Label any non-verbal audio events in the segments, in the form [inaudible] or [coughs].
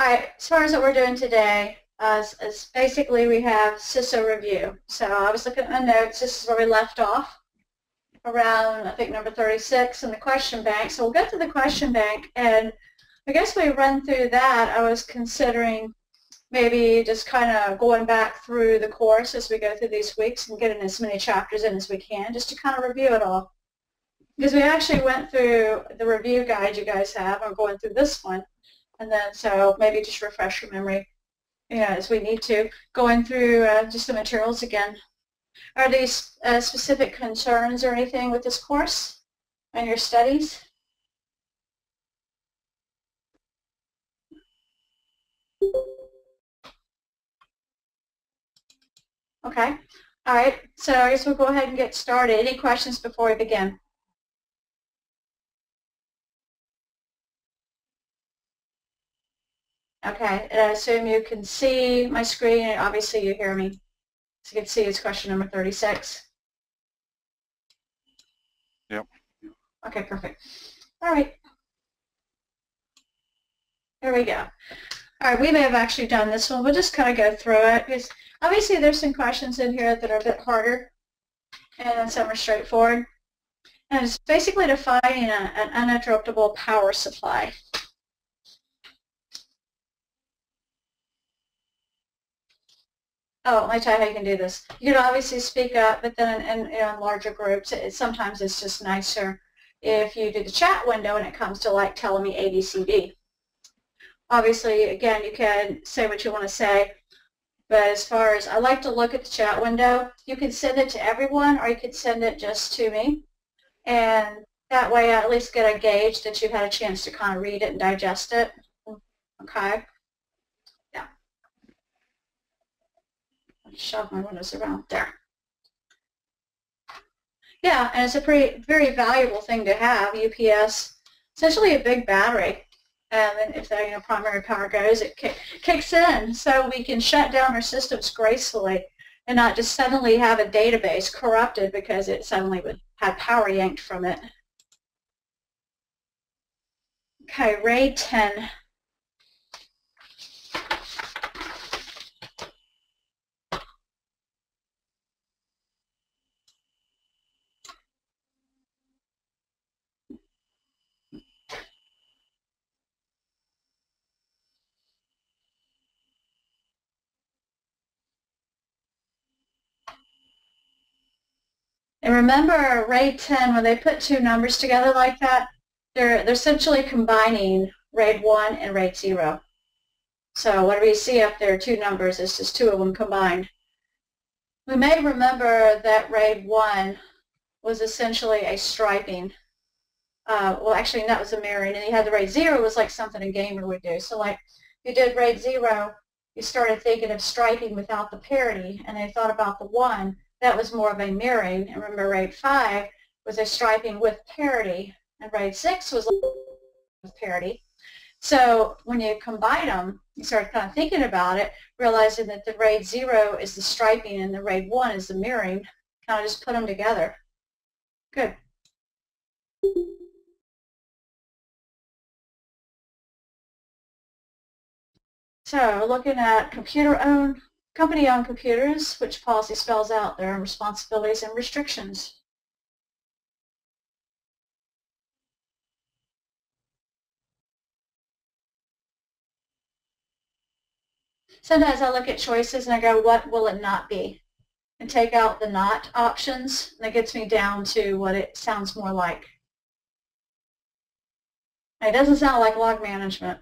All right, as far as what we're doing today, uh, is, basically we have CISO review. So I was looking at my notes. This is where we left off around, I think, number 36 in the question bank. So we'll go to the question bank, and I guess we run through that. I was considering maybe just kind of going back through the course as we go through these weeks and getting as many chapters in as we can, just to kind of review it all. Because we actually went through the review guide you guys have. I'm going through this one. And then so maybe just refresh your memory know, as we need to, going through uh, just the materials again. Are these uh, specific concerns or anything with this course and your studies? Okay. All right. So I guess we'll go ahead and get started. Any questions before we begin? Okay, and I assume you can see my screen and obviously you hear me. So you can see it's question number 36. Yep. Okay, perfect. All right. Here we go. All right, we may have actually done this one. We'll just kind of go through it because obviously there's some questions in here that are a bit harder and some are straightforward. And it's basically defining a, an uninterruptible power supply. Oh, let me tell you how you can do this. You can obviously speak up, but then in, in, in larger groups, it, sometimes it's just nicer if you do the chat window and it comes to like telling me ABCD. Obviously, again, you can say what you want to say, but as far as I like to look at the chat window, you can send it to everyone or you can send it just to me. And that way I at least get a gauge that you've had a chance to kind of read it and digest it. Okay. Shove my windows around there. Yeah, and it's a pretty, very valuable thing to have, UPS. Essentially a big battery. And if the you know, primary power goes, it kick, kicks in. So we can shut down our systems gracefully and not just suddenly have a database corrupted because it suddenly would have power yanked from it. Okay, RAID 10. And remember, RAID 10, when they put two numbers together like that, they're, they're essentially combining RAID 1 and RAID 0. So whatever you see up there, two numbers, it's just two of them combined. We may remember that RAID 1 was essentially a striping. Uh, well, actually, that was a mirroring. And you had the RAID 0 was like something a gamer would do. So like, you did RAID 0, you started thinking of striping without the parity, and they thought about the 1, that was more of a mirroring. And remember, RAID 5 was a striping with parity, and RAID 6 was with parity. So when you combine them, you start kind of thinking about it, realizing that the RAID 0 is the striping and the RAID 1 is the mirroring. Kind of just put them together. Good. So looking at computer-owned Company-owned computers, which policy spells out their responsibilities and restrictions. Sometimes I look at choices and I go, what will it not be? And take out the not options. And that gets me down to what it sounds more like. It doesn't sound like log management.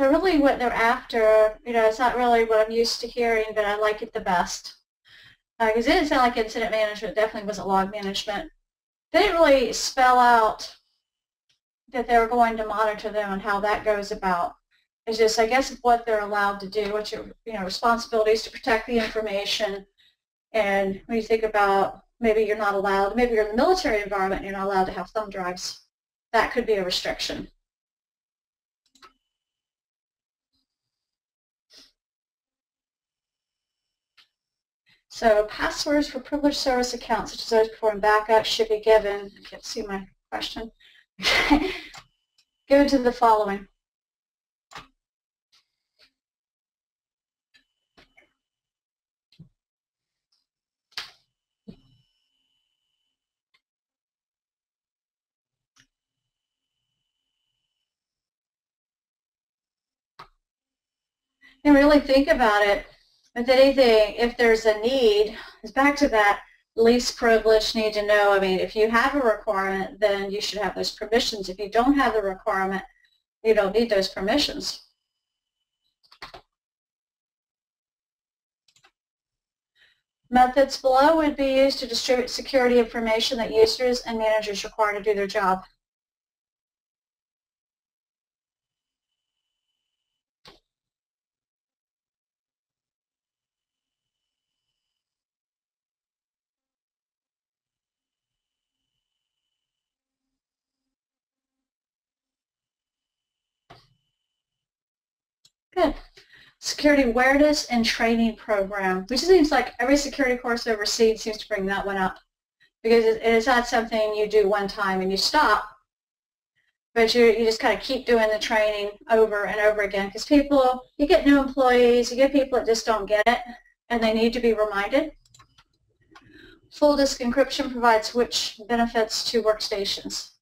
So really what they're after, you know, it's not really what I'm used to hearing, but I like it the best. Because uh, it didn't sound like incident management, definitely wasn't log management. They didn't really spell out that they were going to monitor them and how that goes about. It's just, I guess, what they're allowed to do, what your you know, responsibilities to protect the information. And when you think about maybe you're not allowed, maybe you're in the military environment and you're not allowed to have thumb drives, that could be a restriction. So passwords for privileged service accounts, such as those performing backup, should be given. I can't see my question. [laughs] given to the following. and really think about it, if anything, if there's a need, it's back to that least privilege need to know. I mean, if you have a requirement, then you should have those permissions. If you don't have the requirement, you don't need those permissions. Methods below would be used to distribute security information that users and managers require to do their job. Good. Security awareness and training program, which seems like every security course I've seen seems to bring that one up because it is not something you do one time and you stop, but you, you just kind of keep doing the training over and over again because people, you get new employees, you get people that just don't get it and they need to be reminded. Full disk encryption provides which benefits to workstations?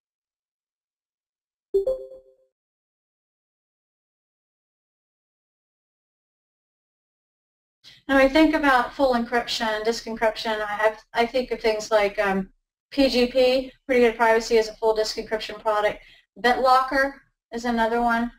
When I think about full encryption, disk encryption, I, have, I think of things like um, PGP, Pretty Good Privacy is a full disk encryption product. BitLocker is another one.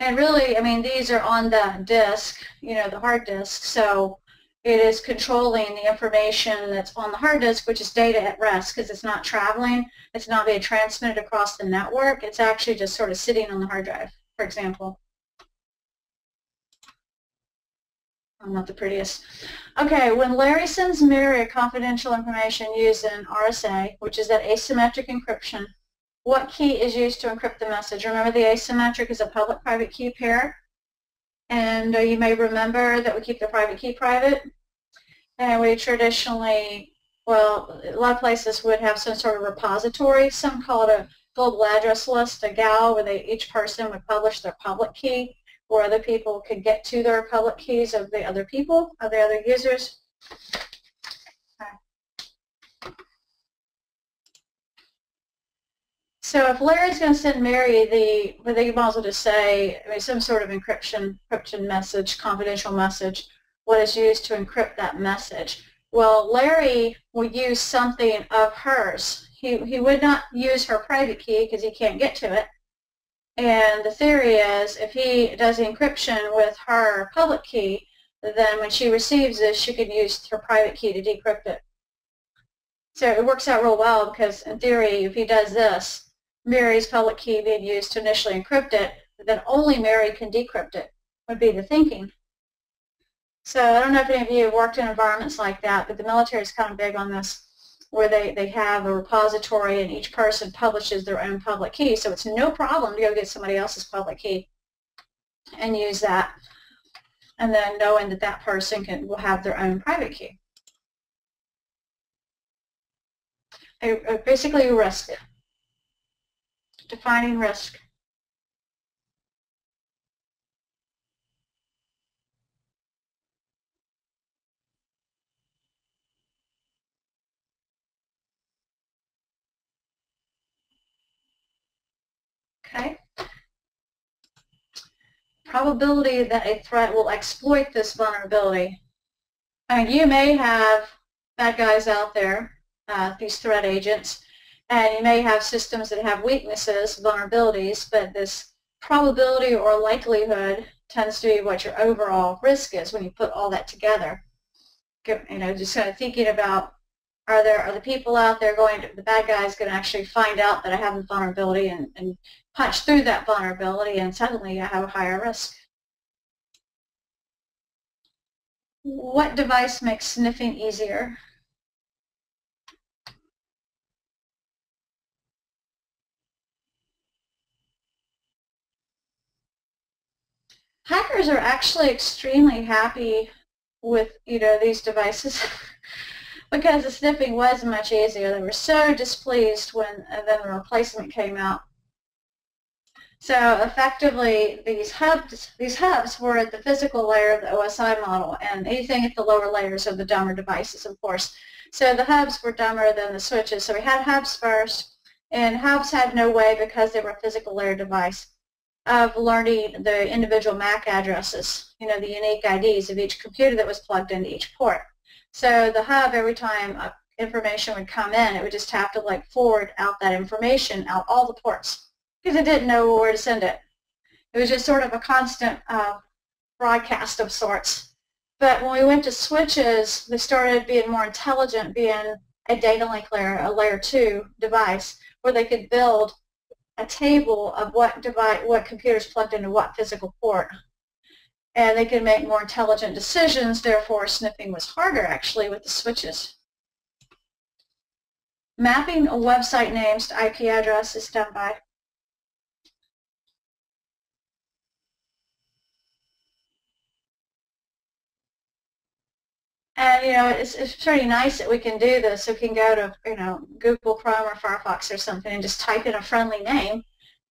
And really, I mean, these are on the disk, you know, the hard disk. So it is controlling the information that's on the hard disk, which is data at rest because it's not traveling. It's not being transmitted across the network. It's actually just sort of sitting on the hard drive for example. I'm not the prettiest. Okay, when Larry sends Mary a confidential information using RSA, which is that asymmetric encryption, what key is used to encrypt the message? Remember the asymmetric is a public-private key pair. And uh, you may remember that we keep the private key private. And we traditionally, well, a lot of places would have some sort of repository. Some call it a global address list, a GAL, where they, each person would publish their public key, where other people could get to their public keys of the other people, of the other users. So if Larry's going to send Mary the, well, they as well just say I mean, some sort of encryption, encryption message, confidential message, what is used to encrypt that message. Well, Larry will use something of hers he, he would not use her private key because he can't get to it. And the theory is if he does the encryption with her public key, then when she receives this, she could use her private key to decrypt it. So it works out real well because in theory, if he does this, Mary's public key being used to initially encrypt it, then only Mary can decrypt it, would be the thinking. So I don't know if any of you have worked in environments like that, but the military is kind of big on this where they, they have a repository and each person publishes their own public key. So it's no problem to go get somebody else's public key and use that. And then knowing that that person can will have their own private key. A, a, basically risk. Defining risk. Okay? Probability that a threat will exploit this vulnerability. Mean, you may have bad guys out there, uh, these threat agents, and you may have systems that have weaknesses, vulnerabilities, but this probability or likelihood tends to be what your overall risk is when you put all that together. You know, just kind of thinking about are there are the people out there going to, the bad guys going to actually find out that I have a vulnerability and, and punch through that vulnerability and suddenly I have a higher risk. What device makes sniffing easier? hackers are actually extremely happy with you know these devices [laughs] because the sniffing was much easier. They were so displeased when uh, then the replacement came out. So effectively, these hubs, these hubs were at the physical layer of the OSI model, and anything at the lower layers are the dumber devices, of course. So the hubs were dumber than the switches. So we had hubs first, and hubs had no way, because they were a physical layer device, of learning the individual MAC addresses, you know, the unique IDs of each computer that was plugged into each port. So the hub, every time information would come in, it would just have to like forward out that information out all the ports because it didn't know where to send it. It was just sort of a constant uh, broadcast of sorts. But when we went to switches, they started being more intelligent, being a data link layer, a layer two device, where they could build a table of what device, what computers plugged into what physical port. And they could make more intelligent decisions, therefore sniffing was harder actually with the switches. Mapping a website names to IP address is done by And you know, it's, it's pretty nice that we can do this. We can go to you know Google Chrome or Firefox or something and just type in a friendly name,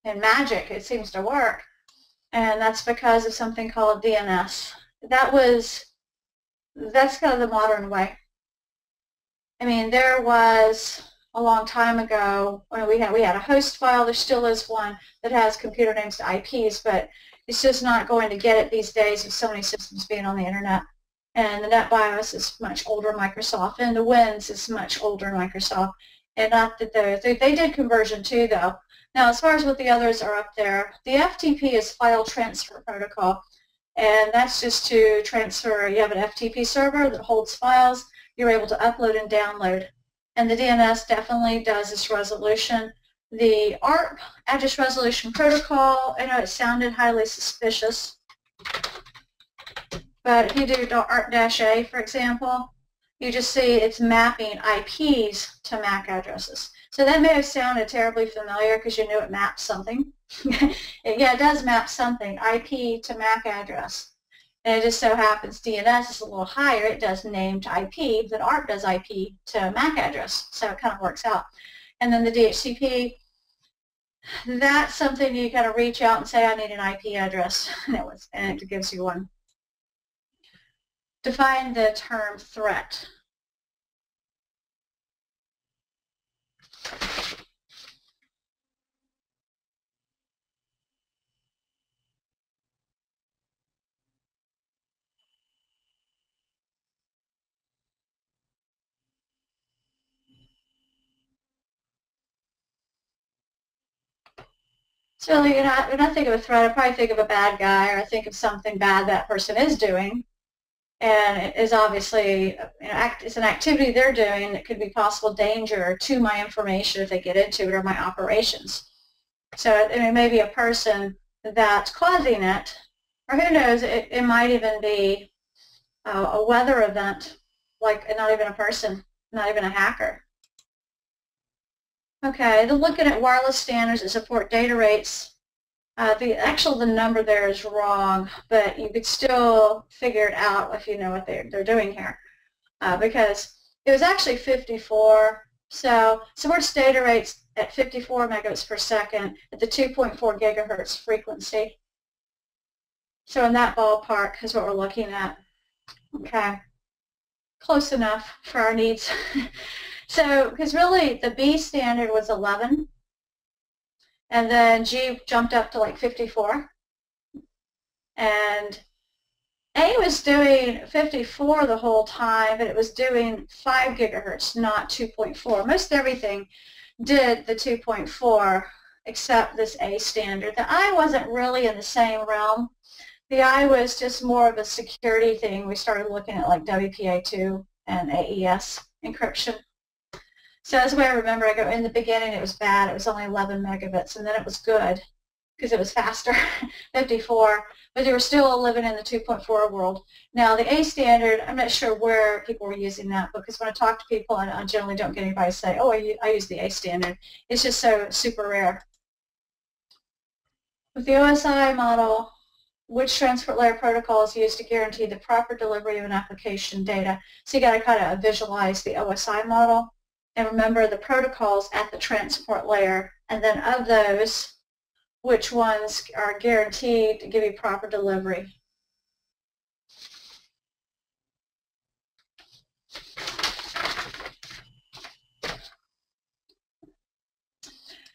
and magic, it seems to work. And that's because of something called DNS. That was that's kind of the modern way. I mean, there was a long time ago when we had we had a host file. There still is one that has computer names to IPs, but it's just not going to get it these days with so many systems being on the internet and the NetBIOS is much older Microsoft, and the WINS is much older Microsoft. And not that they, they did conversion too, though. Now, as far as what the others are up there, the FTP is File Transfer Protocol, and that's just to transfer. You have an FTP server that holds files. You're able to upload and download. And the DNS definitely does this resolution. The ARP, Address Resolution Protocol, I know it sounded highly suspicious, but if you do ARP-A, for example, you just see it's mapping IPs to MAC addresses. So that may have sounded terribly familiar because you knew it maps something. [laughs] yeah, it does map something, IP to MAC address. And it just so happens DNS is a little higher. It does name to IP, but ARP does IP to MAC address. So it kind of works out. And then the DHCP, that's something you kind of reach out and say, I need an IP address, [laughs] and it, was, and it gives you one. Define the term threat. So you know, when I think of a threat, I probably think of a bad guy, or I think of something bad that person is doing and it is obviously you know, it's an activity they're doing that could be possible danger to my information if they get into it or my operations. So I mean, maybe a person that's causing it, or who knows, it, it might even be uh, a weather event, like not even a person, not even a hacker. Okay, they're looking at wireless standards that support data rates uh, the actual the number there is wrong, but you could still figure it out if you know what they're, they're doing here. Uh, because it was actually 54. So supports data rates at 54 megabits per second at the 2.4 gigahertz frequency. So in that ballpark is what we're looking at. Okay, close enough for our needs. [laughs] so, because really the B standard was 11, and then G jumped up to like 54. And A was doing 54 the whole time, but it was doing 5 gigahertz, not 2.4. Most everything did the 2.4 except this A standard. The I wasn't really in the same realm. The I was just more of a security thing. We started looking at like WPA2 and AES encryption. So that's way I remember. I go in the beginning it was bad. It was only 11 megabits, and then it was good because it was faster, [laughs] 54. But they were still living in the 2.4 world. Now the A standard, I'm not sure where people were using that because when I talk to people, I, I generally don't get anybody to say, "Oh, I, I use the A standard." It's just so super rare. With the OSI model, which transport layer protocol is used to guarantee the proper delivery of an application data. So you got to kind of visualize the OSI model and remember the protocols at the transport layer. And then of those, which ones are guaranteed to give you proper delivery.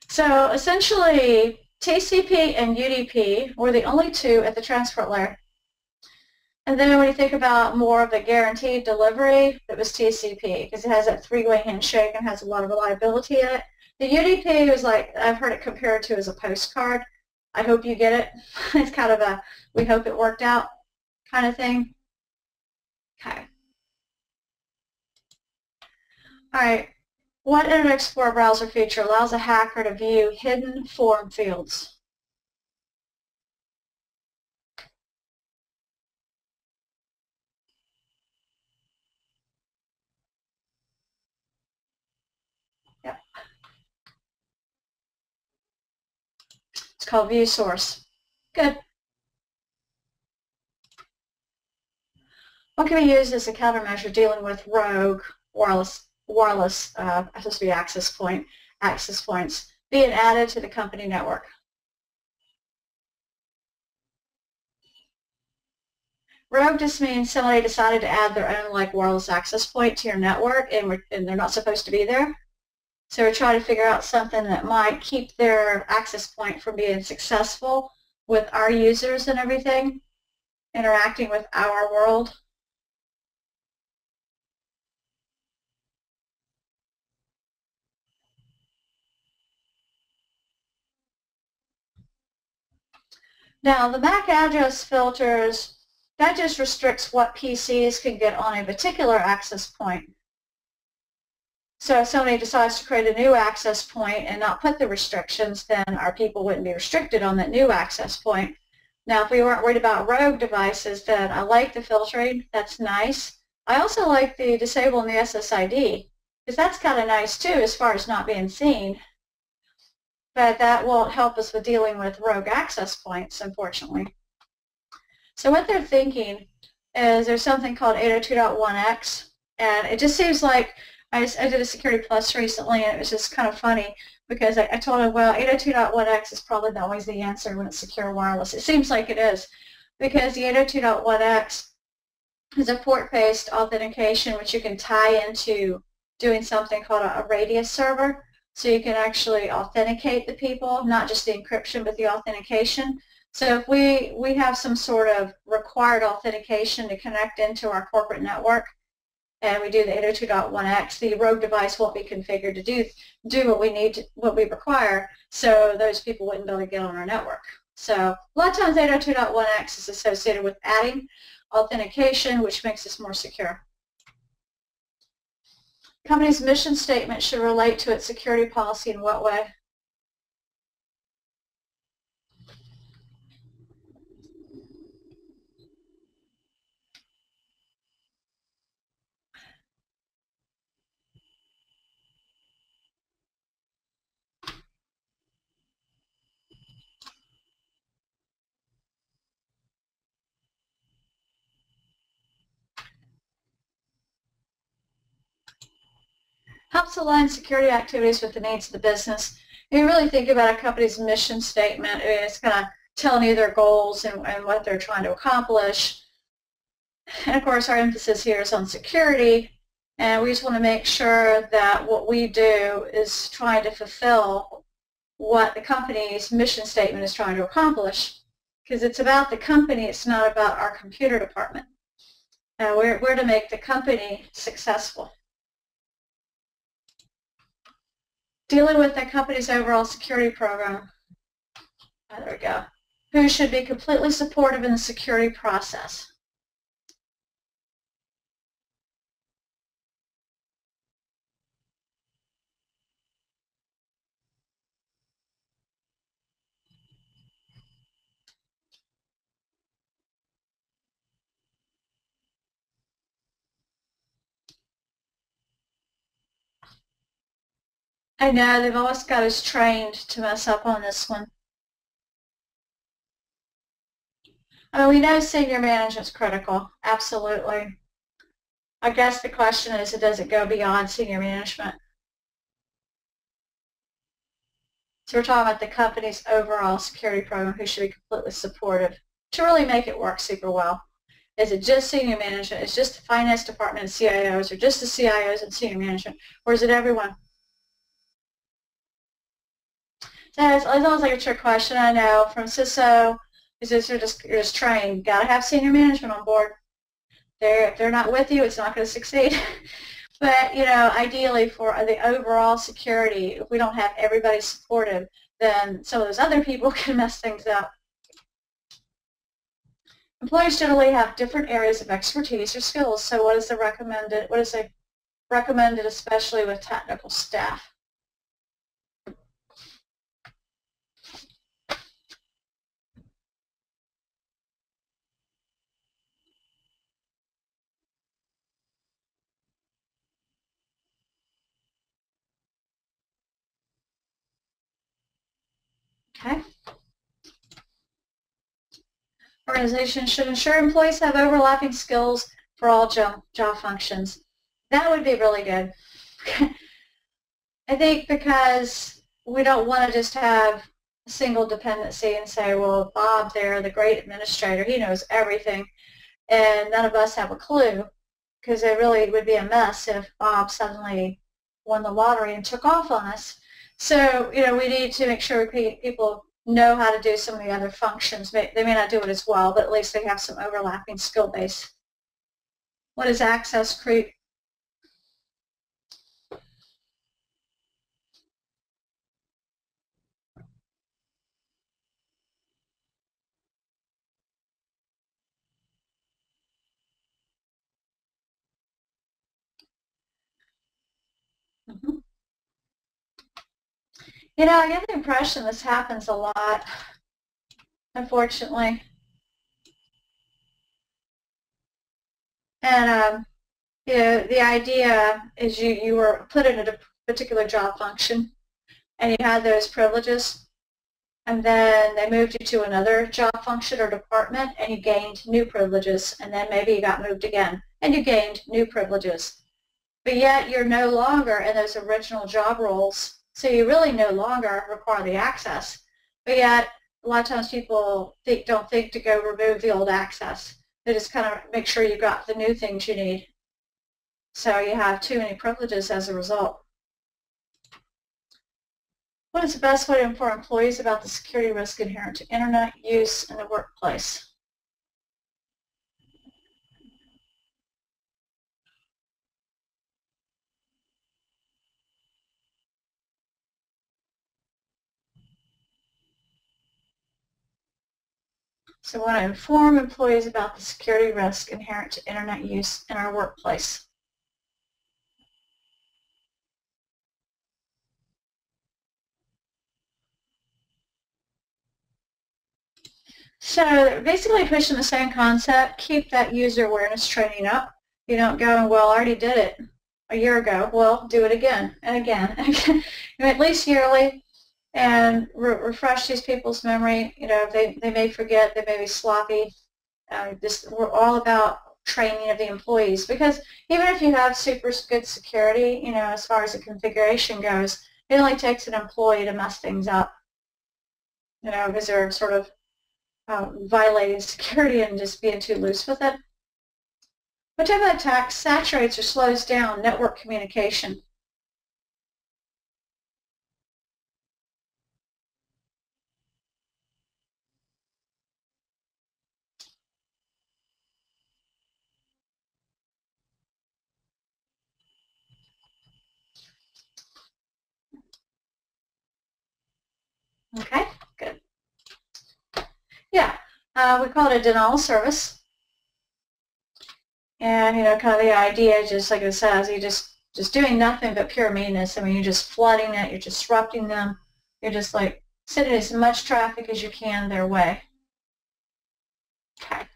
So essentially, TCP and UDP were the only two at the transport layer. And then when you think about more of the guaranteed delivery, it was TCP because it has that three-way handshake and has a lot of reliability in it. The UDP was like, I've heard it compared to as a postcard. I hope you get it. [laughs] it's kind of a, we hope it worked out kind of thing. Okay. All right. What Internet Explorer browser feature allows a hacker to view hidden form fields? Called view source. Good. What can be used as a countermeasure dealing with rogue wireless wireless uh, SSB access point access points being added to the company network. Rogue just means somebody decided to add their own like wireless access point to your network and, and they're not supposed to be there. So we're trying to figure out something that might keep their access point from being successful with our users and everything, interacting with our world. Now, the MAC address filters, that just restricts what PCs can get on a particular access point. So if somebody decides to create a new access point and not put the restrictions, then our people wouldn't be restricted on that new access point. Now, if we weren't worried about rogue devices, then I like the filtering. That's nice. I also like the disabling the SSID, because that's kind of nice, too, as far as not being seen but that won't help us with dealing with rogue access points, unfortunately. So what they're thinking is there's something called 802.1x, and it just seems like I, I did a Security Plus recently, and it was just kind of funny because I, I told him, well, 802.1x is probably not always the answer when it's secure wireless. It seems like it is because the 802.1x is a port-based authentication which you can tie into doing something called a, a radius server so you can actually authenticate the people, not just the encryption, but the authentication. So if we, we have some sort of required authentication to connect into our corporate network, and we do the 802.1x, the rogue device won't be configured to do, do what we need, to, what we require, so those people wouldn't be able to get on our network. So a lot of times 802.1x is associated with adding authentication, which makes us more secure company's mission statement should relate to its security policy in what way? Helps align security activities with the needs of the business. If you really think about a company's mission statement, it's kind of telling you their goals and, and what they're trying to accomplish. And of course, our emphasis here is on security, and we just want to make sure that what we do is trying to fulfill what the company's mission statement is trying to accomplish. Because it's about the company, it's not about our computer department. Uh, we're, we're to make the company successful. Dealing with the company's overall security program. Oh, there we go. Who should be completely supportive in the security process. I know, they've always got us trained to mess up on this one. I mean, we know senior management's critical, absolutely. I guess the question is, does it go beyond senior management? So we're talking about the company's overall security program, who should be completely supportive to really make it work super well. Is it just senior management? Is it just the finance department and CIOs, or just the CIOs and senior management, or is it everyone? So it's, almost like a trick question. I know from CISO, is this you're just you're just trained. Got to have senior management on board. They're if they're not with you, it's not going to succeed. [laughs] but you know, ideally for the overall security, if we don't have everybody supportive, then some of those other people [laughs] can mess things up. Employers generally have different areas of expertise or skills, so what is the recommended, what is the recommended especially with technical staff? Okay. Organizations should ensure employees have overlapping skills for all job, job functions. That would be really good. [laughs] I think because we don't want to just have a single dependency and say, well, Bob there, the great administrator, he knows everything, and none of us have a clue, because it really would be a mess if Bob suddenly won the lottery and took off on us. So, you know, we need to make sure people know how to do some of the other functions. They may not do it as well, but at least they have some overlapping skill base. What is access creep? You know, I get the impression this happens a lot, unfortunately. And, um, you know, the idea is you, you were put in a particular job function and you had those privileges and then they moved you to another job function or department and you gained new privileges and then maybe you got moved again and you gained new privileges. But yet you're no longer in those original job roles so you really no longer require the access. But yet, a lot of times people think, don't think to go remove the old access. They just kind of make sure you got the new things you need. So you have too many privileges as a result. What is the best way to inform employees about the security risk inherent to Internet use in the workplace? We want to inform employees about the security risk inherent to Internet use in our workplace. So basically pushing the same concept, keep that user awareness training up. You don't go, well, I already did it a year ago. Well, do it again and again. And [laughs] at least yearly, and re refresh these people's memory. You know, they, they may forget, they may be sloppy. Uh, this, we're all about training of the employees because even if you have super good security, you know, as far as the configuration goes, it only takes an employee to mess things up. You know, because they're sort of uh, violating [laughs] security and just being too loose with it. Of attack saturates or slows down network communication? Okay, good. Yeah, uh, we call it a denial service. And, you know, kind of the idea, just like it says, you just just doing nothing but pure meanness. I mean, you're just flooding it, you're disrupting them, you're just like sending as much traffic as you can their way. Okay.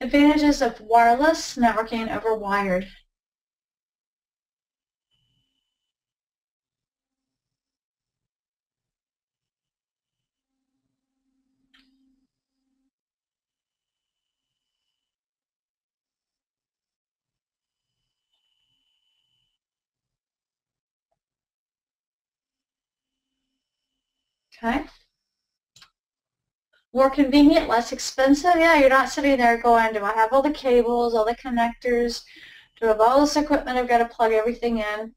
Advantages of wireless networking over wired. Okay. More convenient, less expensive. Yeah, you're not sitting there going, do I have all the cables, all the connectors? Do I have all this equipment I've got to plug everything in?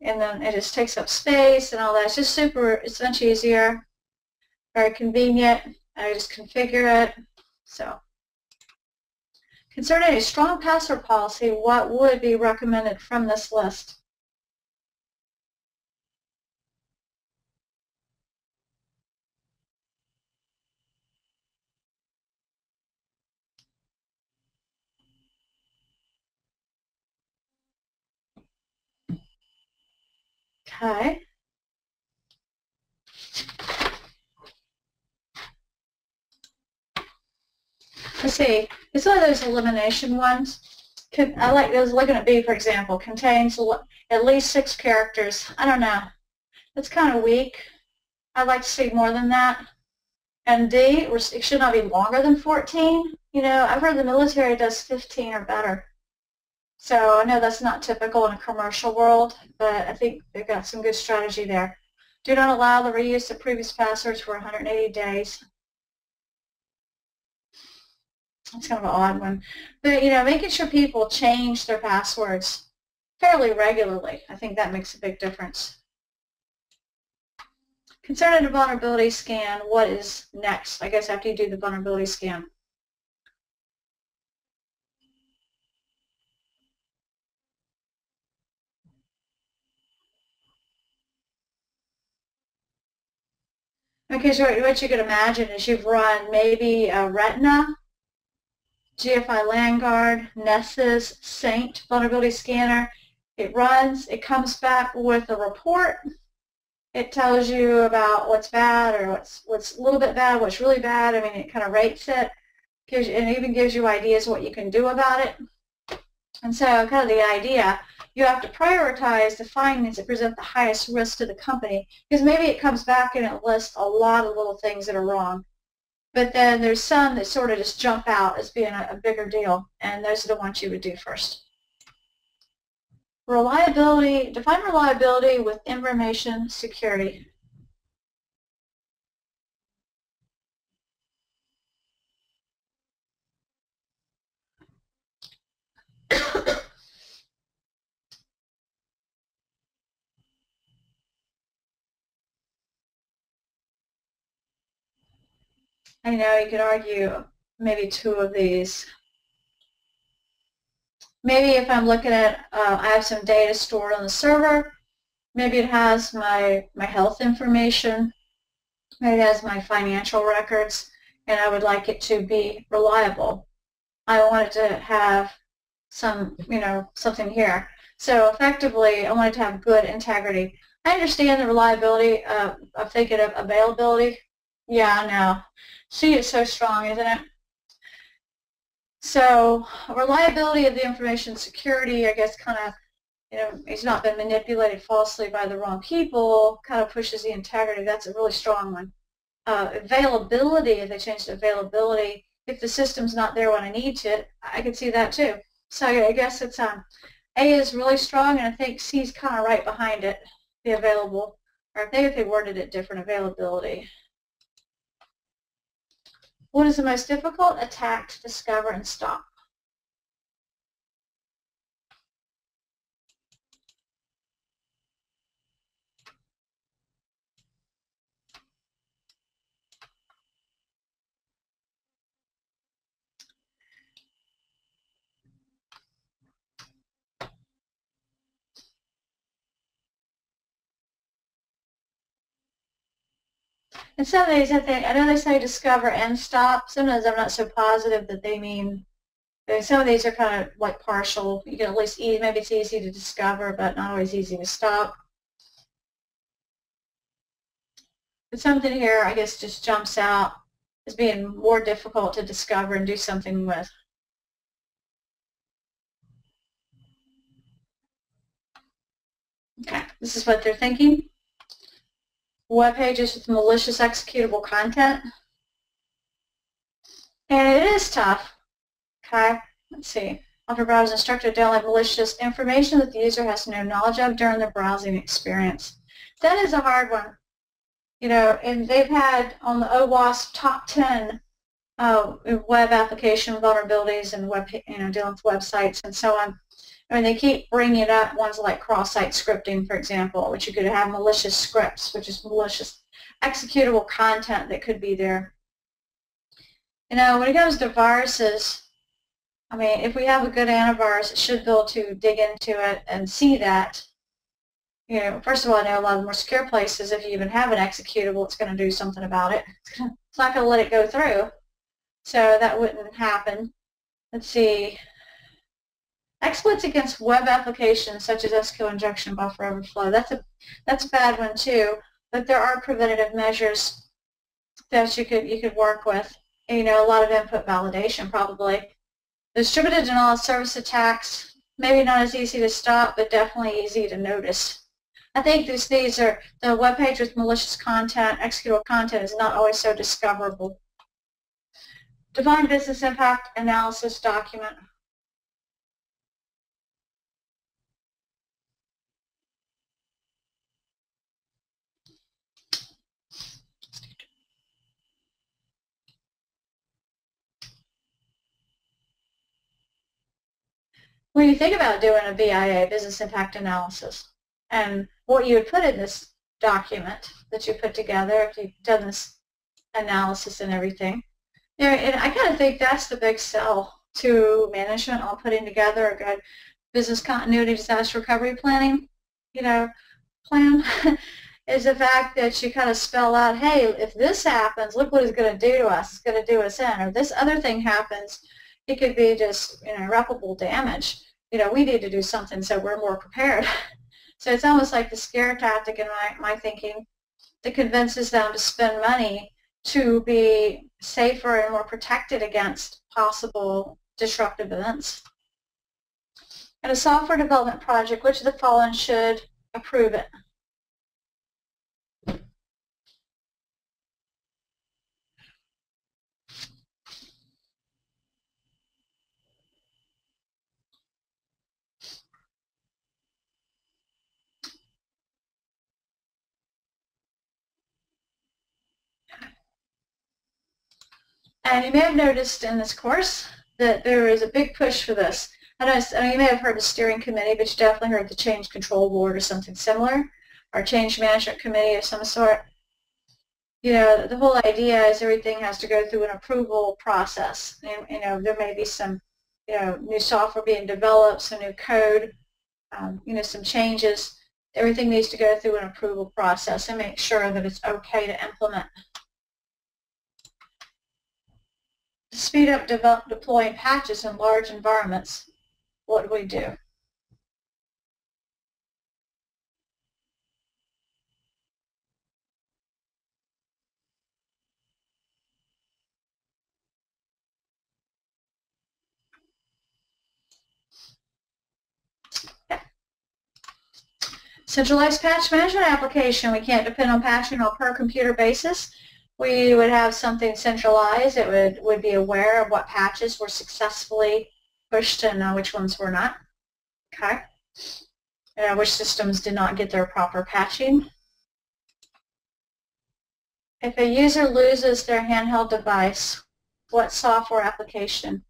And then it just takes up space and all that. It's just super, it's much easier. Very convenient. I just configure it. So concerning a strong password policy, what would be recommended from this list? Okay. Let's see. It's one of those elimination ones. I like those at B, for example, contains at least six characters. I don't know. It's kind of weak. I'd like to see more than that. And D, it should not be longer than 14. You know, I've heard the military does 15 or better. So I know that's not typical in a commercial world, but I think they've got some good strategy there. Do not allow the reuse of previous passwords for 180 days. That's kind of an odd one. But, you know, making sure people change their passwords fairly regularly, I think that makes a big difference. Concerning a vulnerability scan, what is next, I guess, after you do the vulnerability scan? Okay, so what you could imagine is you've run maybe a Retina, GFI LanGuard, Nessus, Saint vulnerability scanner. It runs, it comes back with a report. It tells you about what's bad or what's what's a little bit bad, what's really bad. I mean, it kind of rates it, gives, you, and even gives you ideas what you can do about it. And so kind of the idea you have to prioritize the findings that present the highest risk to the company because maybe it comes back and it lists a lot of little things that are wrong. But then there's some that sort of just jump out as being a, a bigger deal, and those are the ones you would do first. Reliability, define reliability with information security. [coughs] I know you could argue maybe two of these. Maybe if I'm looking at, uh, I have some data stored on the server, maybe it has my, my health information, maybe it has my financial records, and I would like it to be reliable. I want it to have some, you know, something here. So effectively, I want it to have good integrity. I understand the reliability uh, of thinking of availability. Yeah, I know. See, it's so strong, isn't it? So reliability of the information security, I guess, kind of, you know, it's not been manipulated falsely by the wrong people, kind of pushes the integrity. That's a really strong one. Uh, availability, if they change the availability, if the system's not there when I need it, I can see that too. So I guess it's um, A is really strong, and I think C is kind of right behind it, the available, or I think if they worded it different, availability. What is the most difficult attack to discover and stop? And some of these, I think, I know they say discover and stop. Sometimes I'm not so positive that they mean, some of these are kind of like partial. You can at least, maybe it's easy to discover, but not always easy to stop. But something here, I guess, just jumps out as being more difficult to discover and do something with. Okay, this is what they're thinking web pages with malicious executable content. And it is tough. Okay, let's see. Offer browser instructor to download malicious information that the user has no knowledge of during the browsing experience. That is a hard one. You know, and they've had on the OWASP top 10 uh, web application vulnerabilities and web, you know, dealing with websites and so on. I mean, they keep bringing up ones like cross-site scripting, for example, which you could have malicious scripts, which is malicious executable content that could be there. You know, when it comes to viruses, I mean, if we have a good antivirus, it should be able to dig into it and see that. You know, first of all, I know a lot of the more secure places, if you even have an executable, it's going to do something about it. [laughs] It's not going to let it go through. So that wouldn't happen. Let's see. Exploits against web applications such as SQL injection buffer overflow. That's a that's a bad one too. But there are preventative measures that you could you could work with. You know, a lot of input validation probably. Distributed denial of service attacks, maybe not as easy to stop, but definitely easy to notice. I think these, these are, the web page with malicious content, executable content is not always so discoverable. Define business impact analysis document. When you think about doing a BIA, business impact analysis, and what you would put in this document that you put together, if you've done this analysis and everything, know, and I kind of think that's the big sell to management on putting together a good business continuity disaster recovery planning, you know, plan [laughs] is the fact that you kind of spell out, hey, if this happens, look what it's going to do to us. It's going to do us in. Or this other thing happens, it could be just, you know, irreparable damage you know, we need to do something so we're more prepared. [laughs] so it's almost like the scare tactic in my, my thinking that convinces them to spend money to be safer and more protected against possible disruptive events. And a software development project, which of the following should approve it? And you may have noticed in this course that there is a big push for this. Know, I you may have heard the steering committee, but you definitely heard the change control board or something similar, or change management committee of some sort. You know, the whole idea is everything has to go through an approval process. And, you know, there may be some, you know, new software being developed, some new code, um, you know, some changes. Everything needs to go through an approval process and make sure that it's okay to implement. To speed up develop, deploying patches in large environments, what do we do? Centralized patch management application. We can't depend on patching on a per computer basis we would have something centralized. It would, would be aware of what patches were successfully pushed and uh, which ones were not. Okay. Uh, which systems did not get their proper patching. If a user loses their handheld device, what software application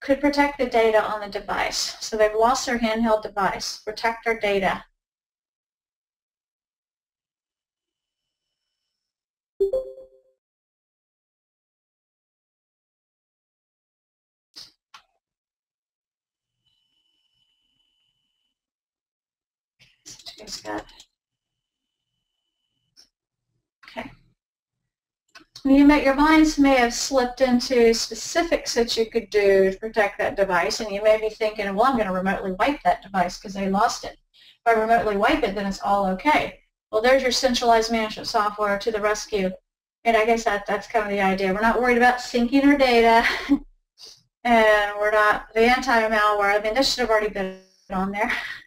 could protect the data on the device? So they've lost their handheld device, protect their data. Okay. You may, your minds may have slipped into specifics that you could do to protect that device, and you may be thinking, well, I'm going to remotely wipe that device because they lost it. If I remotely wipe it, then it's all okay. Well, there's your centralized management software to the rescue. And I guess that, that's kind of the idea. We're not worried about syncing our data, [laughs] and we're not the anti-malware. I mean, this should have already been on there. [laughs]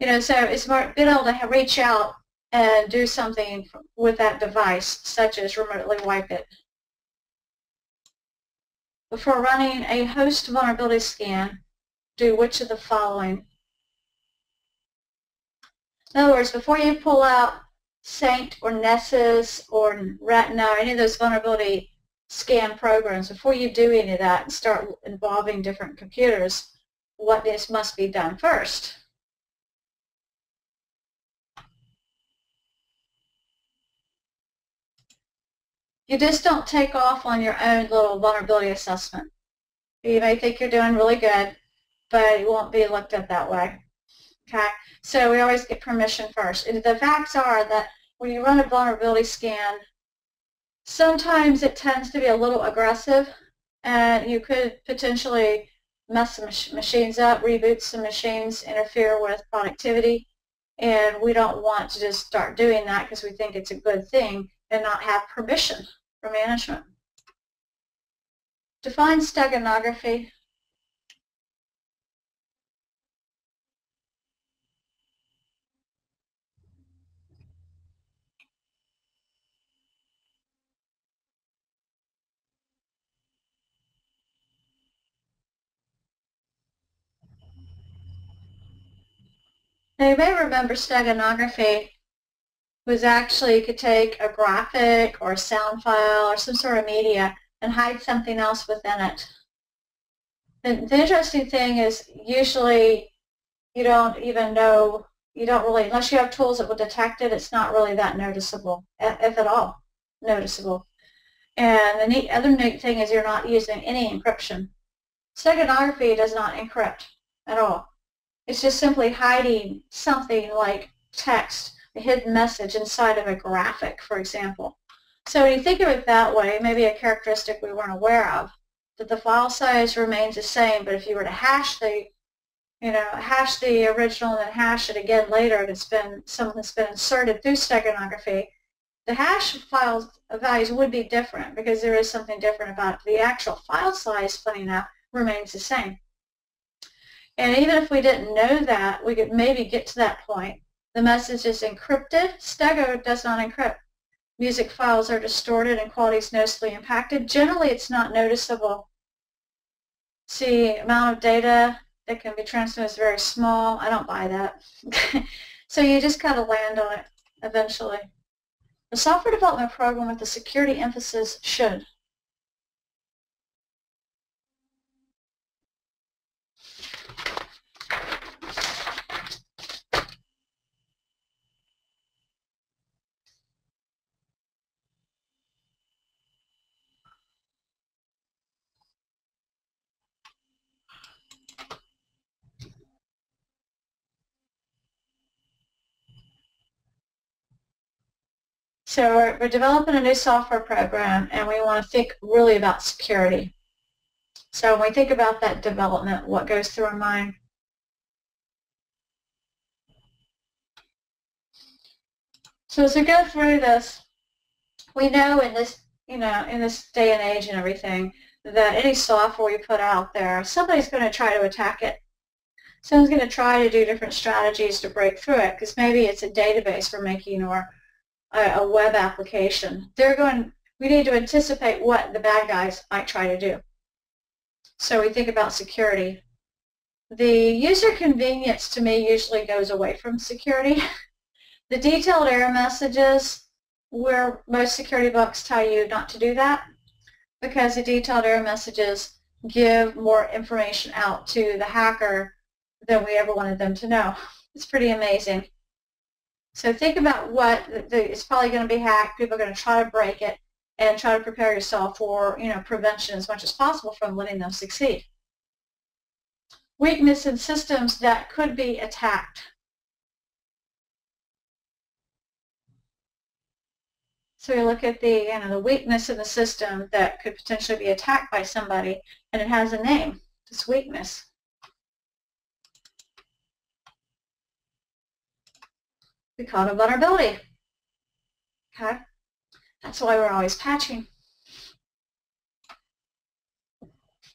You know, so it's more being able to reach out and do something with that device, such as remotely wipe it. Before running a host vulnerability scan, do which of the following? In other words, before you pull out Saint or Nessus or Retina, or any of those vulnerability scan programs, before you do any of that and start involving different computers, what this must be done first. You just don't take off on your own little vulnerability assessment. You may think you're doing really good, but it won't be looked at that way. Okay, so we always get permission first. And the facts are that when you run a vulnerability scan, sometimes it tends to be a little aggressive, and you could potentially mess some machines up, reboot some machines, interfere with productivity, and we don't want to just start doing that because we think it's a good thing and not have permission from management. Define steganography. Now you may remember steganography was actually you could take a graphic or a sound file or some sort of media and hide something else within it. The, the interesting thing is usually you don't even know, you don't really, unless you have tools that will detect it, it's not really that noticeable, if at all noticeable. And the neat, other neat thing is you're not using any encryption. Steganography does not encrypt at all. It's just simply hiding something like text a hidden message inside of a graphic, for example. So when you think of it that way, maybe a characteristic we weren't aware of, that the file size remains the same, but if you were to hash the, you know, hash the original and then hash it again later, and it's been something that's been inserted through steganography, the hash file values would be different because there is something different about it. The actual file size, funny enough, remains the same. And even if we didn't know that, we could maybe get to that point the message is encrypted. Stego does not encrypt. Music files are distorted and quality is noticeably impacted. Generally, it's not noticeable. See, amount of data that can be transmitted is very small. I don't buy that. [laughs] so you just kind of land on it eventually. The software development program with a security emphasis should So we're, we're developing a new software program and we want to think really about security. So when we think about that development, what goes through our mind? So as we go through this, we know in this, you know, in this day and age and everything, that any software we put out there, somebody's going to try to attack it. Someone's going to try to do different strategies to break through it because maybe it's a database we're making or a, a web application, they're going, we need to anticipate what the bad guys might try to do. So we think about security. The user convenience to me usually goes away from security. [laughs] the detailed error messages, where most security books tell you not to do that because the detailed error messages give more information out to the hacker than we ever wanted them to know. It's pretty amazing. So think about what it's probably going to be hacked. People are going to try to break it and try to prepare yourself for you know prevention as much as possible from letting them succeed. Weakness in systems that could be attacked. So we look at the you know the weakness in the system that could potentially be attacked by somebody, and it has a name. This weakness. We call it a vulnerability. Okay? That's why we're always patching.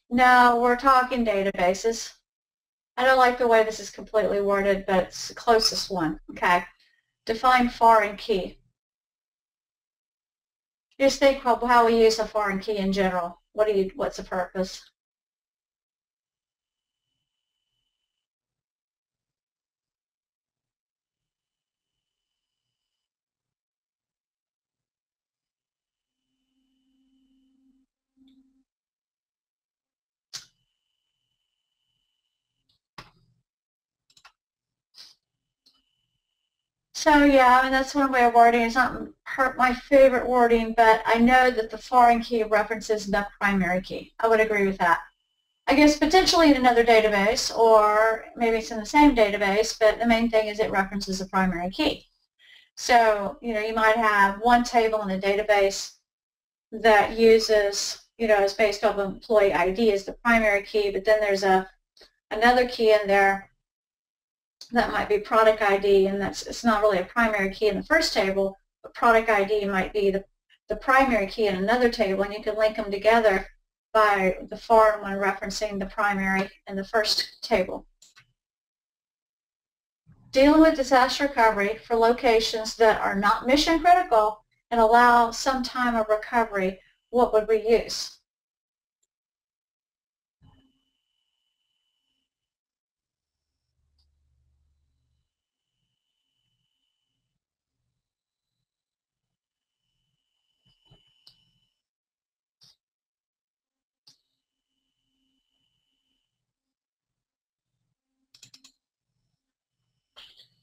Now we're talking databases. I don't like the way this is completely worded, but it's the closest one. Okay? Define foreign key. Just think about how we use a foreign key in general. What do you? What's the purpose? So yeah, I mean that's one way of wording. It's not my favorite wording, but I know that the foreign key references the primary key. I would agree with that. I guess potentially in another database, or maybe it's in the same database, but the main thing is it references the primary key. So, you know, you might have one table in a database that uses, you know, is based off of employee ID as the primary key, but then there's a another key in there that might be product ID, and that's it's not really a primary key in the first table, but product ID might be the, the primary key in another table, and you can link them together by the foreign one referencing the primary in the first table. Dealing with disaster recovery for locations that are not mission critical and allow some time of recovery, what would we use?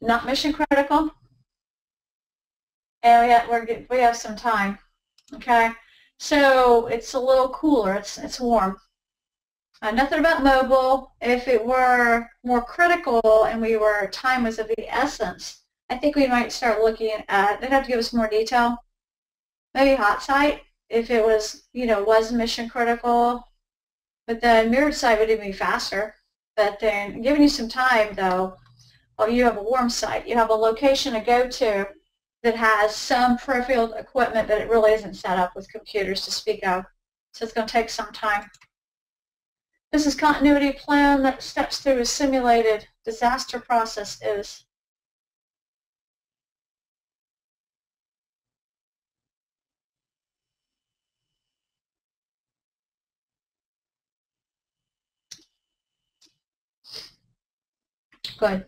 Not mission critical. Have, we're, we have some time, okay? So it's a little cooler, it's, it's warm. Uh, nothing about mobile. If it were more critical and we were, time was of the essence, I think we might start looking at, they'd have to give us more detail. Maybe hot site, if it was, you know, was mission critical. But then mirrored site would even be faster. But then giving you some time, though, or you have a warm site, you have a location to go to that has some peripheral equipment that it really isn't set up with computers to speak of. So it's going to take some time. This is continuity plan that steps through a simulated disaster process is. Good.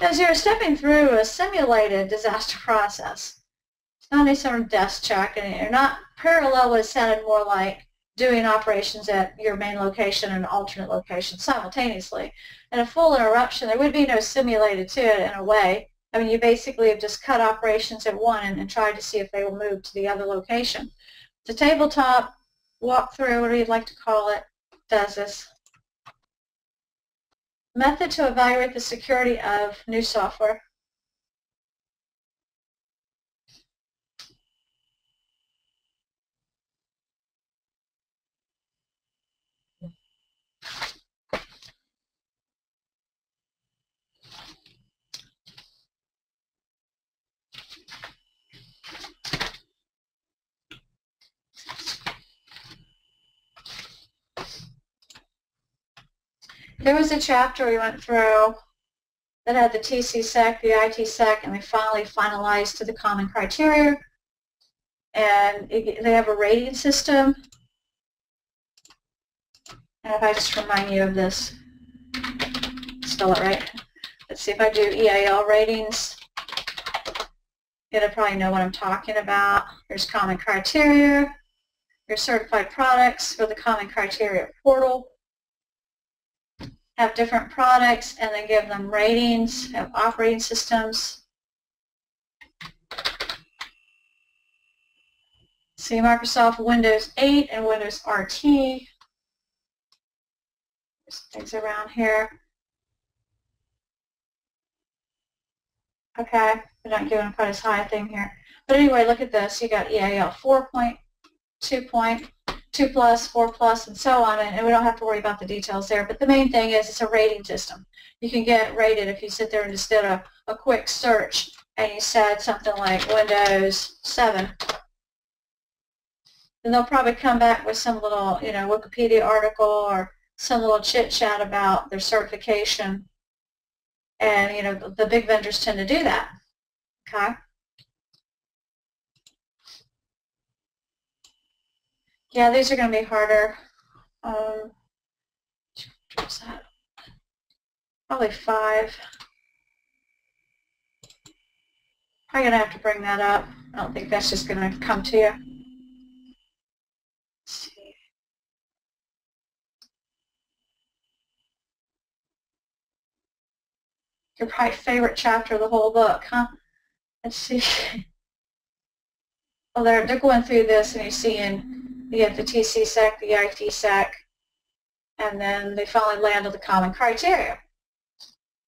As you're stepping through a simulated disaster process, it's not any sort of desk check, and you're not parallel what sounded more like doing operations at your main location and alternate location simultaneously. In a full interruption, there would be no simulated to it in a way. I mean, you basically have just cut operations at one and, and tried to see if they will move to the other location. The tabletop walkthrough, whatever you'd like to call it, does this. Method to evaluate the security of new software. There was a chapter we went through that had the TC-SEC, the IT-SEC, and we finally finalized to the common criteria. And it, they have a rating system. And if I just remind you of this, spell it right. Let's see if I do EAL ratings. You'll probably know what I'm talking about. There's common criteria. Your certified products for the common criteria portal have different products and then give them ratings, have operating systems. See Microsoft Windows 8 and Windows RT. There's things around here. Okay, we're not giving quite as high a thing here. But anyway, look at this. You got EAL 4.2 point, 2 plus, 4 plus, and so on, and we don't have to worry about the details there. But the main thing is it's a rating system. You can get rated if you sit there and just did a, a quick search and you said something like Windows 7. Then they'll probably come back with some little, you know, Wikipedia article or some little chit-chat about their certification. And, you know, the, the big vendors tend to do that. Okay? Yeah, these are going to be harder. Um, Probably five. I'm going to have to bring that up. I don't think that's just going to come to you. Your probably favorite chapter of the whole book, huh? Let's see. [laughs] Well, they're, they're going through this and you're seeing you have the TC-SEC, the IT-SEC, and then they finally land on the common criteria.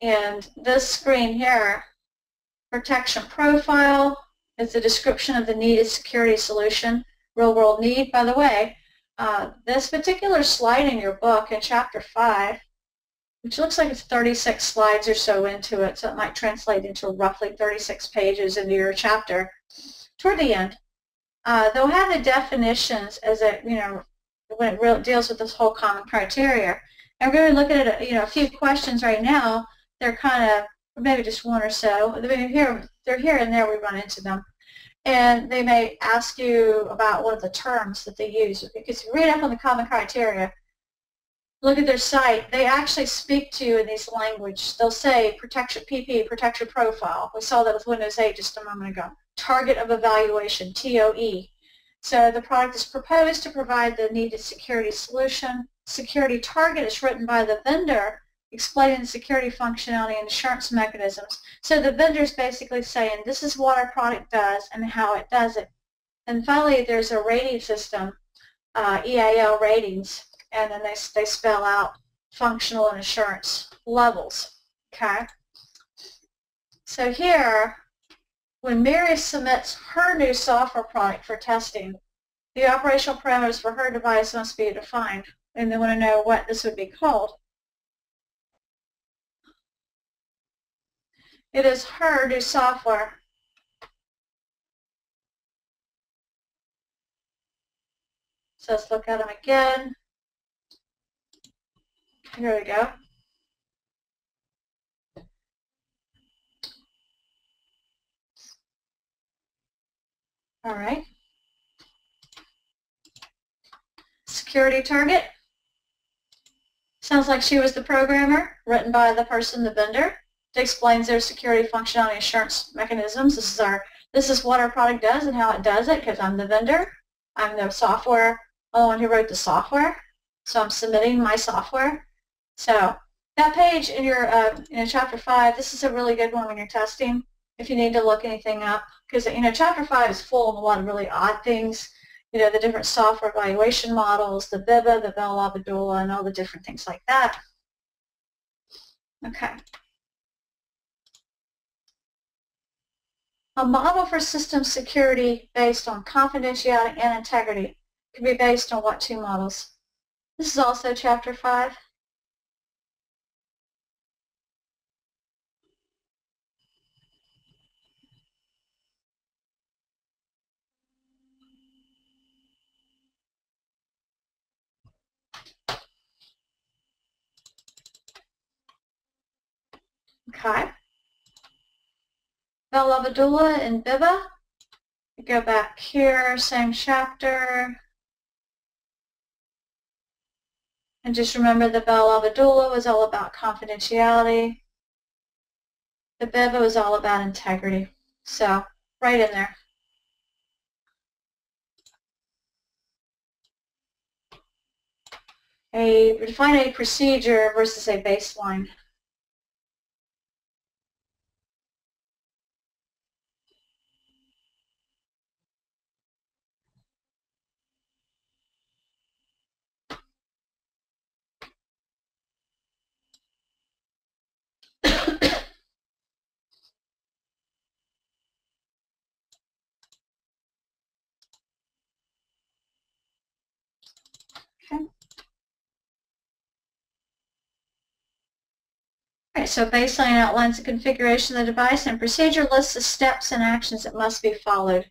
And this screen here, protection profile, is the description of the needed security solution, real world need. By the way, uh, this particular slide in your book in chapter 5, which looks like it's 36 slides or so into it, so it might translate into roughly 36 pages into your chapter. Toward the end, uh, they'll have the definitions as it, you know, when it deals with this whole common criteria. And we're going to look at, you know, a few questions right now. They're kind of, maybe just one or so. They're here, they're here and there we run into them. And they may ask you about one of the terms that they use. Because read up on the common criteria, look at their site, they actually speak to you in these language. They'll say protection PP, protection profile. We saw that with Windows 8 just a moment ago. Target of evaluation, TOE. So the product is proposed to provide the needed security solution. Security target is written by the vendor explaining the security functionality and assurance mechanisms. So the vendor is basically saying this is what our product does and how it does it. And finally, there's a rating system, uh, EAL ratings, and then they, they spell out functional and assurance levels. Okay. So here, when Mary submits her new software product for testing, the operational parameters for her device must be defined, and they want to know what this would be called. It is her new software. So let's look at them again. Here we go. All right. Security target. Sounds like she was the programmer, written by the person, the vendor. It explains their security functionality assurance mechanisms. This is our this is what our product does and how it does it because I'm the vendor. I'm the software, I'm the one who wrote the software. So I'm submitting my software. So that page in your uh, in chapter 5, this is a really good one when you're testing if you need to look anything up because you know chapter five is full of a lot of really odd things. You know the different software evaluation models, the BIBA, the Bell LaPadula, and all the different things like that. Okay. A model for system security based on confidentiality and integrity can be based on what two models? This is also chapter 5. Okay. Bell LaPadula and BIBA. go back here, same chapter. And just remember the Bell LaPadula was all about confidentiality. The BIBA was all about integrity. So, right in there. A define a procedure versus a baseline. Okay, so baseline outlines the configuration of the device and procedure lists the steps and actions that must be followed.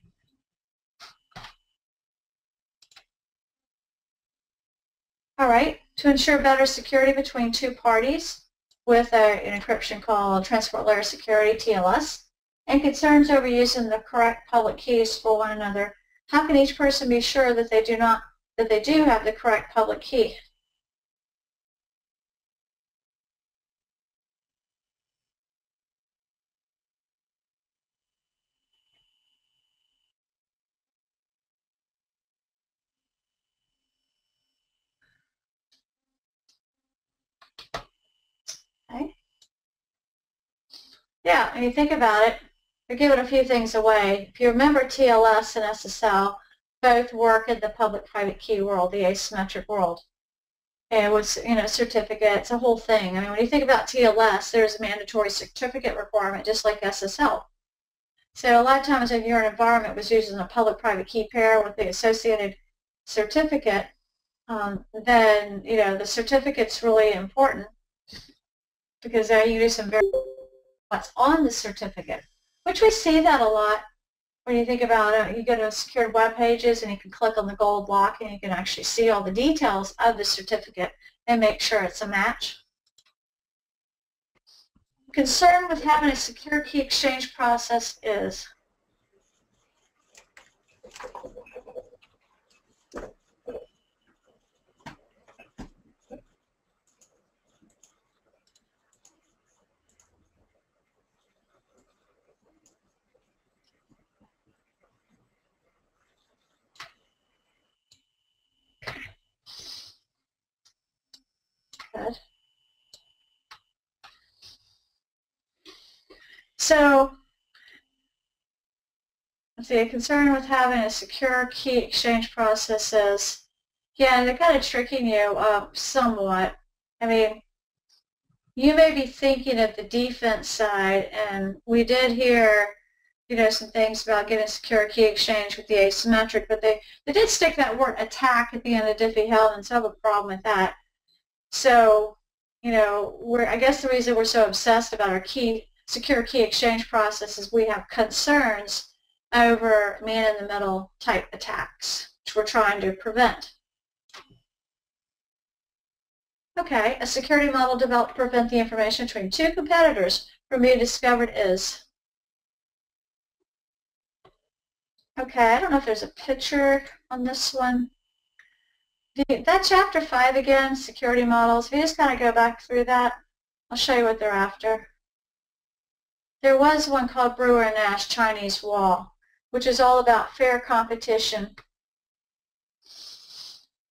All right, to ensure better security between two parties with a, an encryption called Transport Layer Security, TLS, and concerns over using the correct public keys for one another, how can each person be sure that they do not that they do have the correct public key? Yeah, when you think about it, they're giving a few things away. If you remember TLS and SSL, both work in the public-private key world, the asymmetric world. And with you know certificates, a whole thing. I mean, when you think about TLS, there's a mandatory certificate requirement, just like SSL. So a lot of times if your environment was using a public-private key pair with the associated certificate, um, then you know the certificate's really important because there you do some very what's on the certificate, which we see that a lot when you think about it. You go to secured web pages and you can click on the gold lock and you can actually see all the details of the certificate and make sure it's a match. Concern with having a secure key exchange process is Good. So, a concern with having a secure key exchange process is, yeah, they're kind of tricking you up somewhat. I mean, you may be thinking of the defense side, and we did hear, you know, some things about getting secure key exchange with the asymmetric, but they, they did stick that word attack at the end of Diffie-Hellman, so I have a problem with that. So, you know, we're, I guess the reason we're so obsessed about our key secure key exchange process is we have concerns over man-in-the-middle type attacks, which we're trying to prevent. Okay, a security model developed to prevent the information between two competitors from being discovered is. Okay, I don't know if there's a picture on this one that chapter 5 again, security models, if you just kind of go back through that, I'll show you what they're after. There was one called Brewer and Nash Chinese Wall, which is all about fair competition.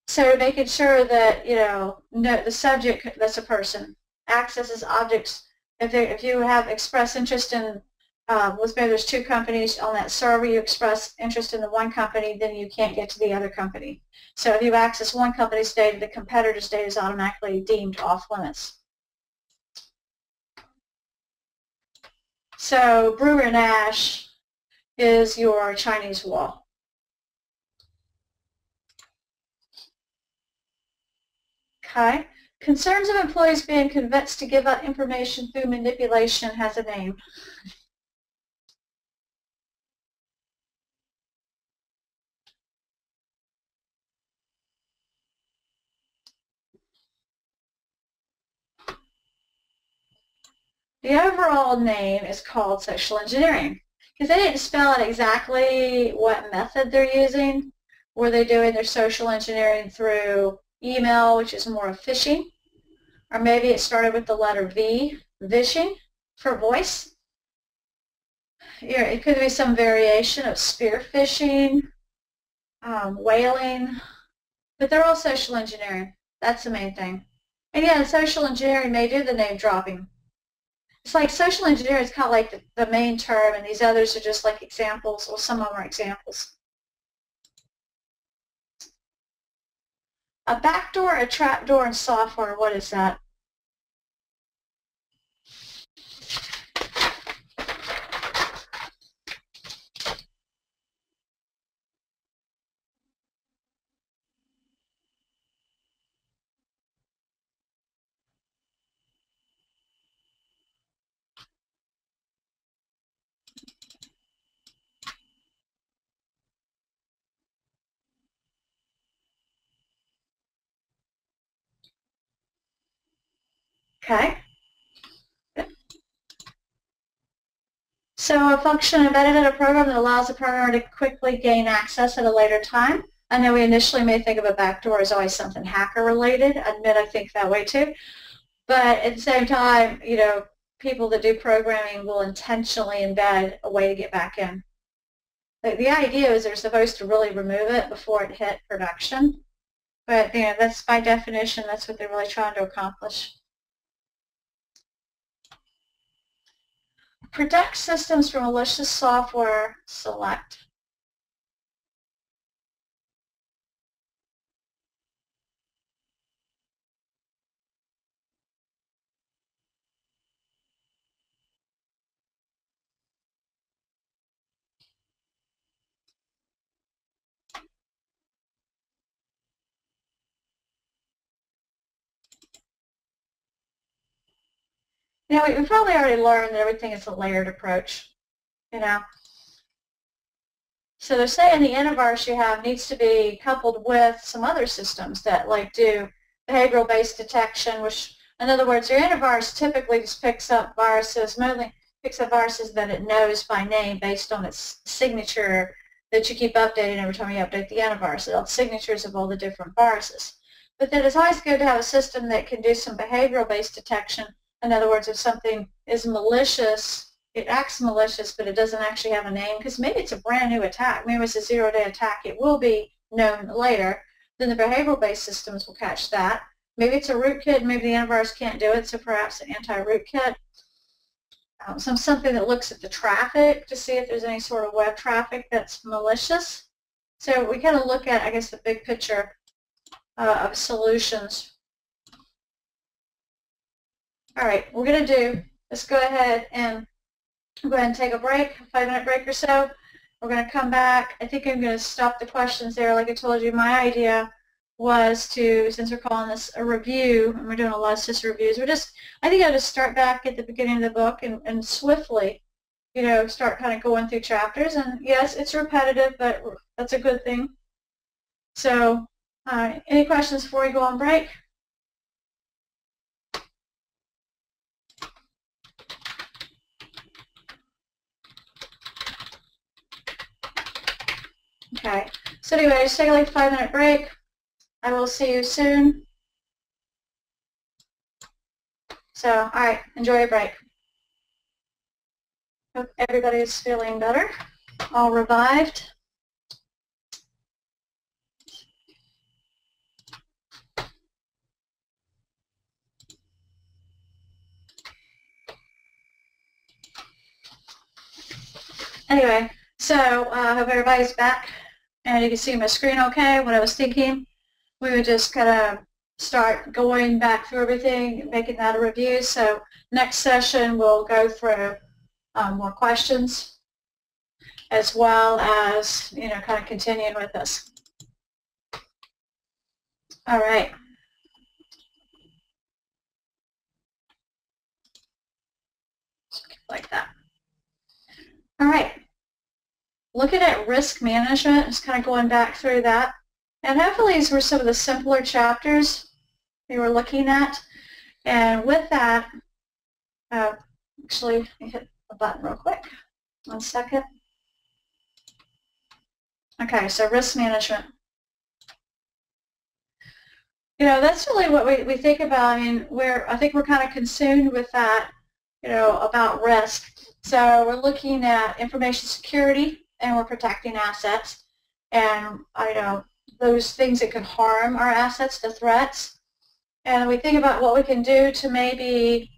So making sure that, you know, no, the subject, that's a person, accesses objects. If, they, if you have expressed interest in uh, let's say there's two companies on that server, you express interest in the one company, then you can't get to the other company. So if you access one company's data, the competitor's data is automatically deemed off limits. So Brewer Nash is your Chinese wall. Okay. Concerns of employees being convinced to give out information through manipulation has a name. The overall name is called social engineering because they didn't spell out exactly what method they're using. Were they doing their social engineering through email, which is more of phishing? Or maybe it started with the letter V, vishing, for voice. It could be some variation of spear phishing, um, whaling, but they're all social engineering. That's the main thing. And yeah, social engineering may do the name dropping, it's like social engineering is kind of like the, the main term, and these others are just like examples, or some of them are examples. A backdoor, a trapdoor in software, what is that? Okay. So a function embedded in a program that allows the programmer to quickly gain access at a later time. I know we initially may think of a backdoor as always something hacker related. I admit I think that way too. But at the same time, you know, people that do programming will intentionally embed a way to get back in. The, the idea is they're supposed to really remove it before it hit production. But you know, that's by definition, that's what they're really trying to accomplish. Protect systems from malicious software, select. You know, we, probably already learned that everything is a layered approach, you know. So they're saying the antivirus you have needs to be coupled with some other systems that like do behavioral-based detection, which in other words, your antivirus typically just picks up viruses, mainly picks up viruses that it knows by name based on its signature that you keep updating every time you update the antivirus. All the signatures of all the different viruses. But then it's always good to have a system that can do some behavioral-based detection in other words, if something is malicious, it acts malicious, but it doesn't actually have a name, because maybe it's a brand new attack. Maybe it's a zero-day attack. It will be known later. Then the behavioral-based systems will catch that. Maybe it's a rootkit. Maybe the antivirus can't do it, so perhaps an anti-rootkit. Um, some something that looks at the traffic to see if there's any sort of web traffic that's malicious. So we kind of look at, I guess, the big picture uh, of solutions all right, we're going to do, let's go ahead and go ahead and take a break, a five-minute break or so. We're going to come back. I think I'm going to stop the questions there. Like I told you, my idea was to, since we're calling this a review, and we're doing a lot of system reviews, we're just, I think I'll just start back at the beginning of the book and, and swiftly, you know, start kind of going through chapters. And yes, it's repetitive, but that's a good thing. So, uh, any questions before we go on break? Okay. So anyway, just take like a five minute break. I will see you soon. So, all right, enjoy your break. Hope everybody's feeling better, all revived. Anyway, so I uh, hope everybody's back and you can see my screen okay. What I was thinking, we would just kind of start going back through everything, making that a review. So next session we'll go through um, more questions as well as, you know, kind of continuing with this. All right. Like that. All right looking at risk management, just kind of going back through that. And hopefully these were some of the simpler chapters we were looking at. And with that, uh, actually, hit the button real quick. One second. Okay, so risk management. You know, that's really what we, we think about. I mean, we're, I think we're kind of consumed with that, you know, about risk. So we're looking at information security, and we're protecting assets. And I know those things that could harm our assets, the threats. And we think about what we can do to maybe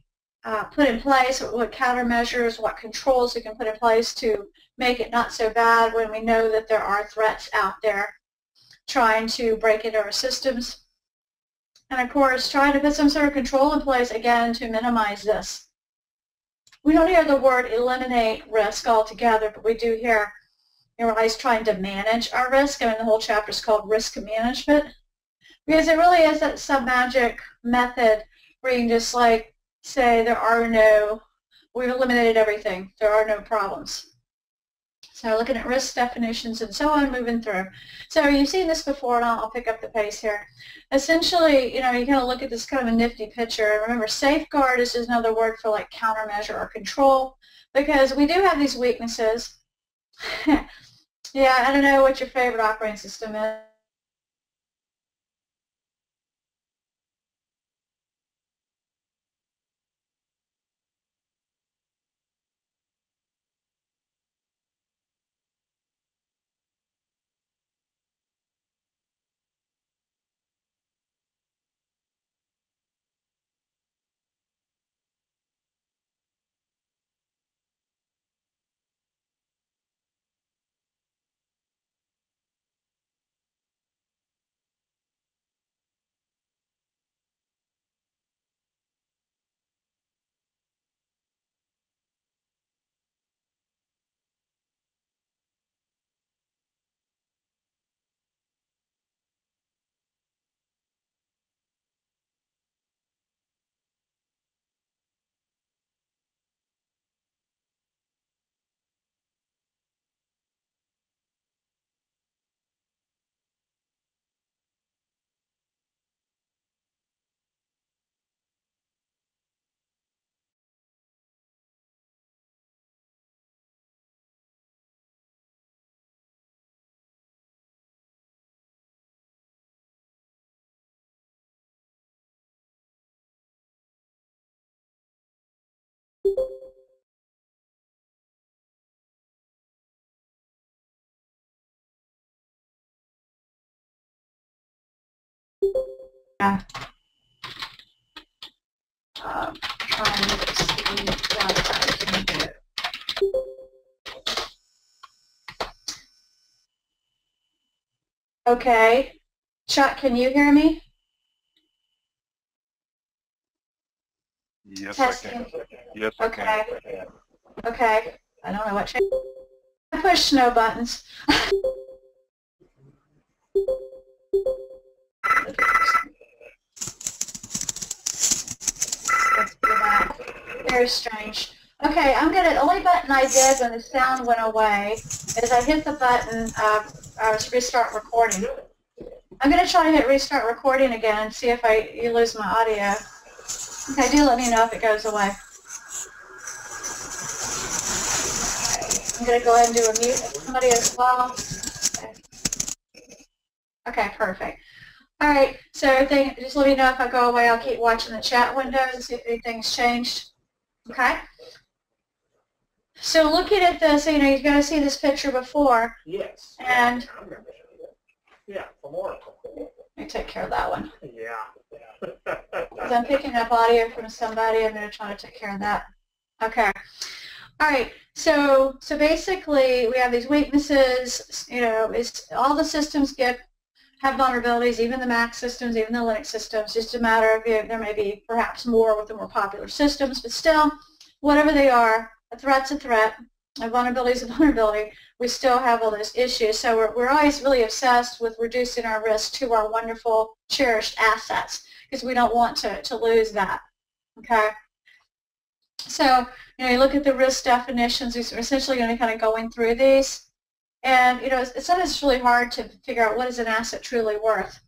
uh, put in place, what countermeasures, what controls we can put in place to make it not so bad when we know that there are threats out there trying to break into our systems. And of course, trying to put some sort of control in place, again, to minimize this. We don't hear the word eliminate risk altogether, but we do hear we're always trying to manage our risk. I mean, the whole chapter is called risk management because it really isn't some magic method where you can just like say there are no, we've eliminated everything, there are no problems. So looking at risk definitions and so on, moving through. So you've seen this before, and I'll, I'll pick up the pace here. Essentially, you know, you kind of look at this kind of a nifty picture. Remember, safeguard is just another word for like countermeasure or control, because we do have these weaknesses. [laughs] Yeah, I don't know what your favorite operating system is. Um, trying to see what I can do. Okay. Chuck, can you hear me? Yes, I can. Yes, I can. Okay. Okay. I don't know what change. I push no buttons. [laughs] Let's do that. Very strange. Okay, I'm gonna, the only button I did when the sound went away is I hit the button, uh, I was restart recording. I'm gonna try to hit restart recording again and see if I, you lose my audio. Okay, do let me know if it goes away. I'm going to go ahead and do a mute somebody as well. Okay. okay, perfect. All right, so everything, just let me know if I go away. I'll keep watching the chat window and see if anything's changed. Okay? So looking at this, you know, you're going to see this picture before. Yes. And- I remember that. Yeah, from Oracle. Let me take care of that one. Yeah. [laughs] Because I'm picking up audio from somebody. I'm going to try to take care of that. Okay. All right. So so basically, we have these weaknesses. You know, it's all the systems get have vulnerabilities, even the Mac systems, even the Linux systems. Just a matter of you know, there may be perhaps more with the more popular systems, but still, whatever they are, a threat's a threat. A vulnerability is a [laughs] vulnerability. We still have all those issues. So we're, we're always really obsessed with reducing our risk to our wonderful, cherished assets because we don't want to, to lose that. Okay? So, you know, you look at the risk definitions, we're essentially going to kind of going through these. And, you know, it's, sometimes it's really hard to figure out what is an asset truly worth.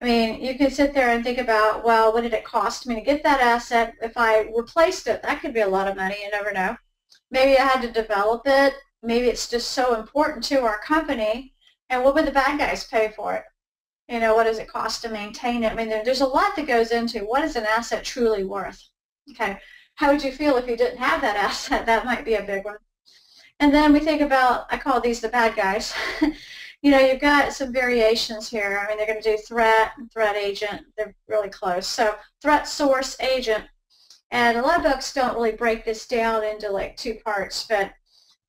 I mean, you can sit there and think about, well, what did it cost me to get that asset? If I replaced it, that could be a lot of money. You never know. Maybe I had to develop it. Maybe it's just so important to our company. And what would the bad guys pay for it? You know, what does it cost to maintain it? I mean, there's a lot that goes into what is an asset truly worth. Okay, how would you feel if you didn't have that [laughs] asset? That might be a big one. And then we think about, I call these the bad guys. [laughs] you know, you've got some variations here. I mean, they're going to do threat threat agent. They're really close. So threat source agent. And a lot of books don't really break this down into like two parts, but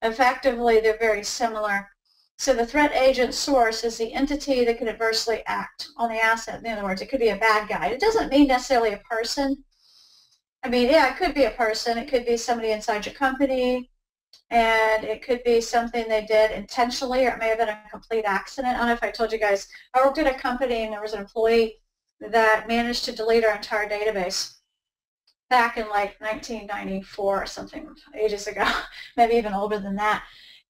effectively they're very similar. So the threat agent source is the entity that can adversely act on the asset. In other words, it could be a bad guy. It doesn't mean necessarily a person. I mean, yeah, it could be a person. It could be somebody inside your company, and it could be something they did intentionally, or it may have been a complete accident. I don't know if I told you guys. I worked at a company, and there was an employee that managed to delete our entire database back in like 1994 or something, ages ago, [laughs] maybe even older than that.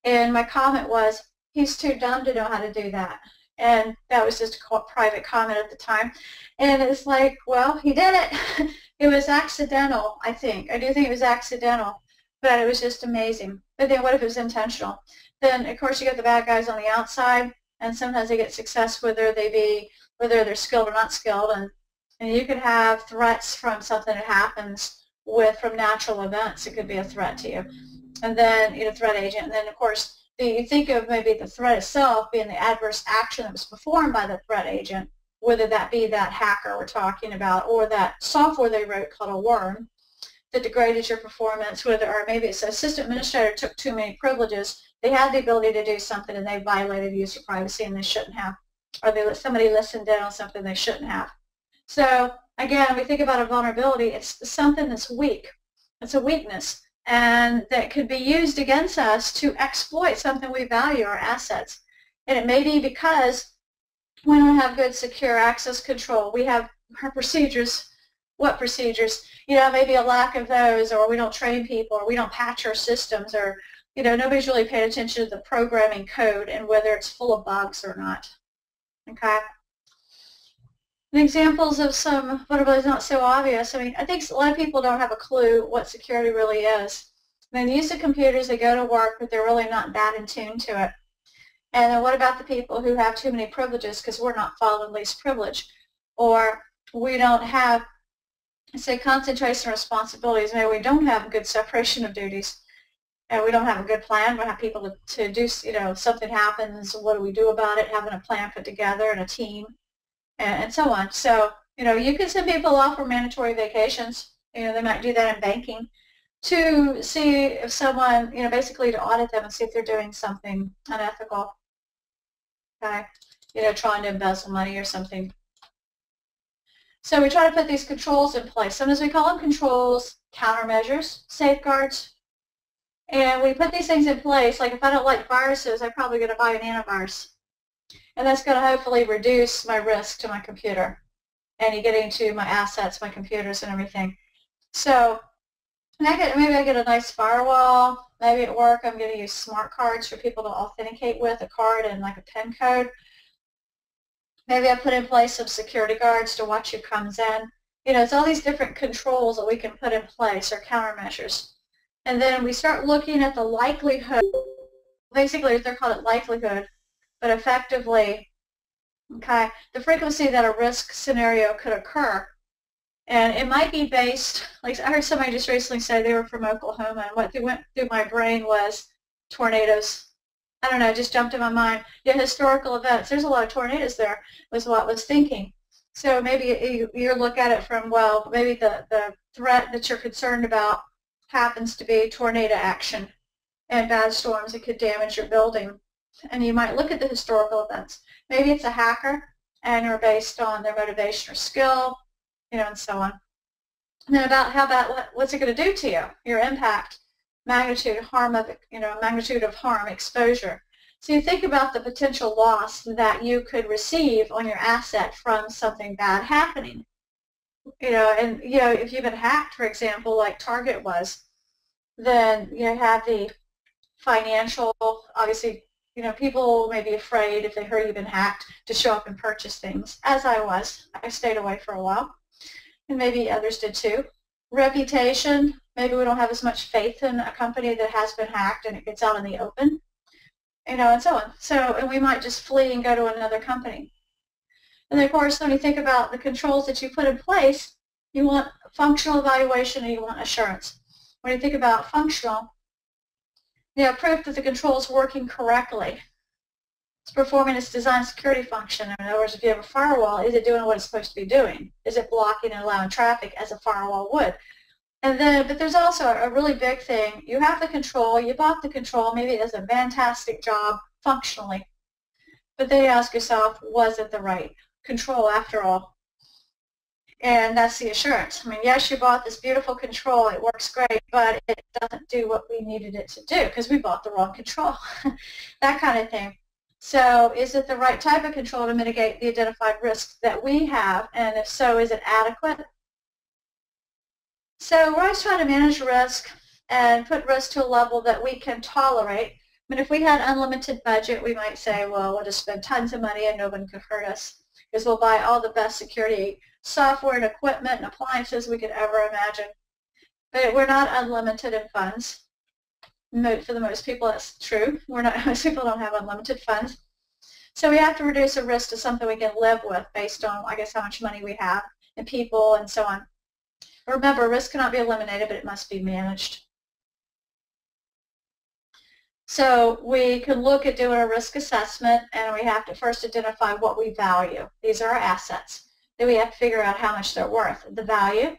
And my comment was, he's too dumb to know how to do that. And that was just a private comment at the time. And it's like, well, he did it. [laughs] it was accidental, I think. I do think it was accidental, but it was just amazing. But then what if it was intentional? Then, of course, you get the bad guys on the outside, and sometimes they get success whether they be, whether they're skilled or not skilled. And, and you could have threats from something that happens with, from natural events. It could be a threat to you. And then, you know, threat agent. And then, of course, you think of maybe the threat itself being the adverse action that was performed by the threat agent, whether that be that hacker we're talking about or that software they wrote called a worm that degraded your performance, whether or maybe it's a system administrator took too many privileges. They had the ability to do something and they violated user privacy and they shouldn't have, or they somebody listened in on something they shouldn't have. So again, we think about a vulnerability. It's something that's weak. It's a weakness and that could be used against us to exploit something we value, our assets. And it may be because we don't have good secure access control. We have our procedures. What procedures? You know, maybe a lack of those, or we don't train people, or we don't patch our systems, or, you know, nobody's really paid attention to the programming code and whether it's full of bugs or not. Okay? And examples of some vulnerabilities not so obvious. I mean, I think a lot of people don't have a clue what security really is. I mean, they use the computers, they go to work, but they're really not that in tune to it. And then what about the people who have too many privileges because we're not following least privilege? Or we don't have, say, concentration responsibilities. Maybe we don't have a good separation of duties. And we don't have a good plan. We have people to, to do, you know, something happens, what do we do about it? Having a plan put together and a team and, and so on. So, you know, you can send people off for mandatory vacations. You know, they might do that in banking to see if someone, you know, basically to audit them and see if they're doing something unethical. Okay, you know, trying to embezzle money or something. So we try to put these controls in place. Sometimes we call them controls, countermeasures, safeguards. And we put these things in place. Like if I don't like viruses, I'm probably going to buy an antivirus. And that's going to hopefully reduce my risk to my computer and getting to my assets, my computers and everything. So I get, maybe I get a nice firewall. Maybe at work I'm going to use smart cards for people to authenticate with, a card and like a PIN code. Maybe I put in place some security guards to watch who comes in. You know, it's all these different controls that we can put in place or countermeasures. And then we start looking at the likelihood, basically they're called it likelihood, but effectively, okay, the frequency that a risk scenario could occur. And it might be based, like I heard somebody just recently say they were from Oklahoma, and what went through my brain was tornadoes. I don't know, just jumped in my mind. Yeah, historical events. There's a lot of tornadoes there, was what I was thinking. So maybe you, you look at it from, well, maybe the, the threat that you're concerned about happens to be tornado action and bad storms that could damage your building. And you might look at the historical events. Maybe it's a hacker and you're based on their motivation or skill, you know, and so on. And then about how about what, what's it going to do to you, your impact, magnitude, harm of, you know, magnitude of harm, exposure. So you think about the potential loss that you could receive on your asset from something bad happening you know, and you know, if you've been hacked, for example, like Target was, then you have the financial, obviously, you know, people may be afraid if they heard you've been hacked to show up and purchase things, as I was. I stayed away for a while, and maybe others did too. Reputation, maybe we don't have as much faith in a company that has been hacked and it gets out in the open, you know, and so on. So, we might just flee and go to another company. And of course, when you think about the controls that you put in place, you want functional evaluation and you want assurance. When you think about functional, you have proof that the control is working correctly. It's performing its design security function. In other words, if you have a firewall, is it doing what it's supposed to be doing? Is it blocking and allowing traffic as a firewall would? And then, but there's also a really big thing. You have the control, you bought the control, maybe it does a fantastic job functionally. But then you ask yourself, was it the right control after all. And that's the assurance. I mean, yes, you bought this beautiful control. It works great, but it doesn't do what we needed it to do because we bought the wrong control. [laughs] that kind of thing. So is it the right type of control to mitigate the identified risks that we have? And if so, is it adequate? So we're always trying to manage risk and put risk to a level that we can tolerate. I mean, if we had unlimited budget, we might say, well, we'll just spend tons of money and no one could hurt us because we'll buy all the best security software and equipment and appliances we could ever imagine. But we're not unlimited in funds. For the most people, that's true. We're not, [laughs] most people don't have unlimited funds. So we have to reduce the risk to something we can live with based on, I guess, how much money we have and people and so on. Remember, risk cannot be eliminated, but it must be managed. So we can look at doing a risk assessment and we have to first identify what we value. These are our assets. Then we have to figure out how much they're worth, the value.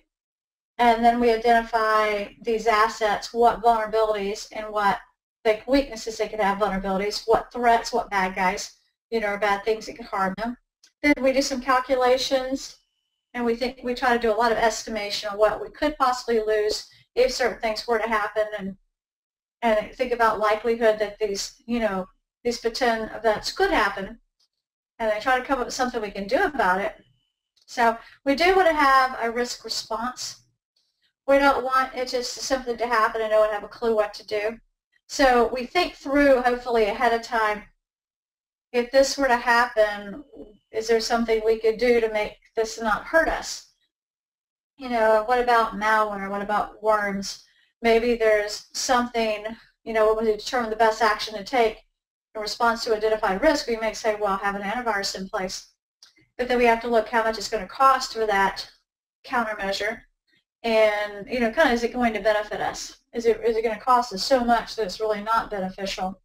And then we identify these assets, what vulnerabilities and what the weaknesses they could have vulnerabilities, what threats, what bad guys, you know, bad things that could harm them. Then we do some calculations and we think we try to do a lot of estimation of what we could possibly lose if certain things were to happen and and think about likelihood that these, you know, these pretend events could happen, and I try to come up with something we can do about it. So we do want to have a risk response. We don't want it just simply to happen and no one have a clue what to do. So we think through, hopefully ahead of time, if this were to happen, is there something we could do to make this not hurt us? You know, what about malware? What about worms? maybe there's something, you know, when we determine the best action to take in response to identified risk, we may say, well, have an antivirus in place. But then we have to look how much it's going to cost for that countermeasure. And, you know, kind of is it going to benefit us? Is it, is it going to cost us so much that it's really not beneficial?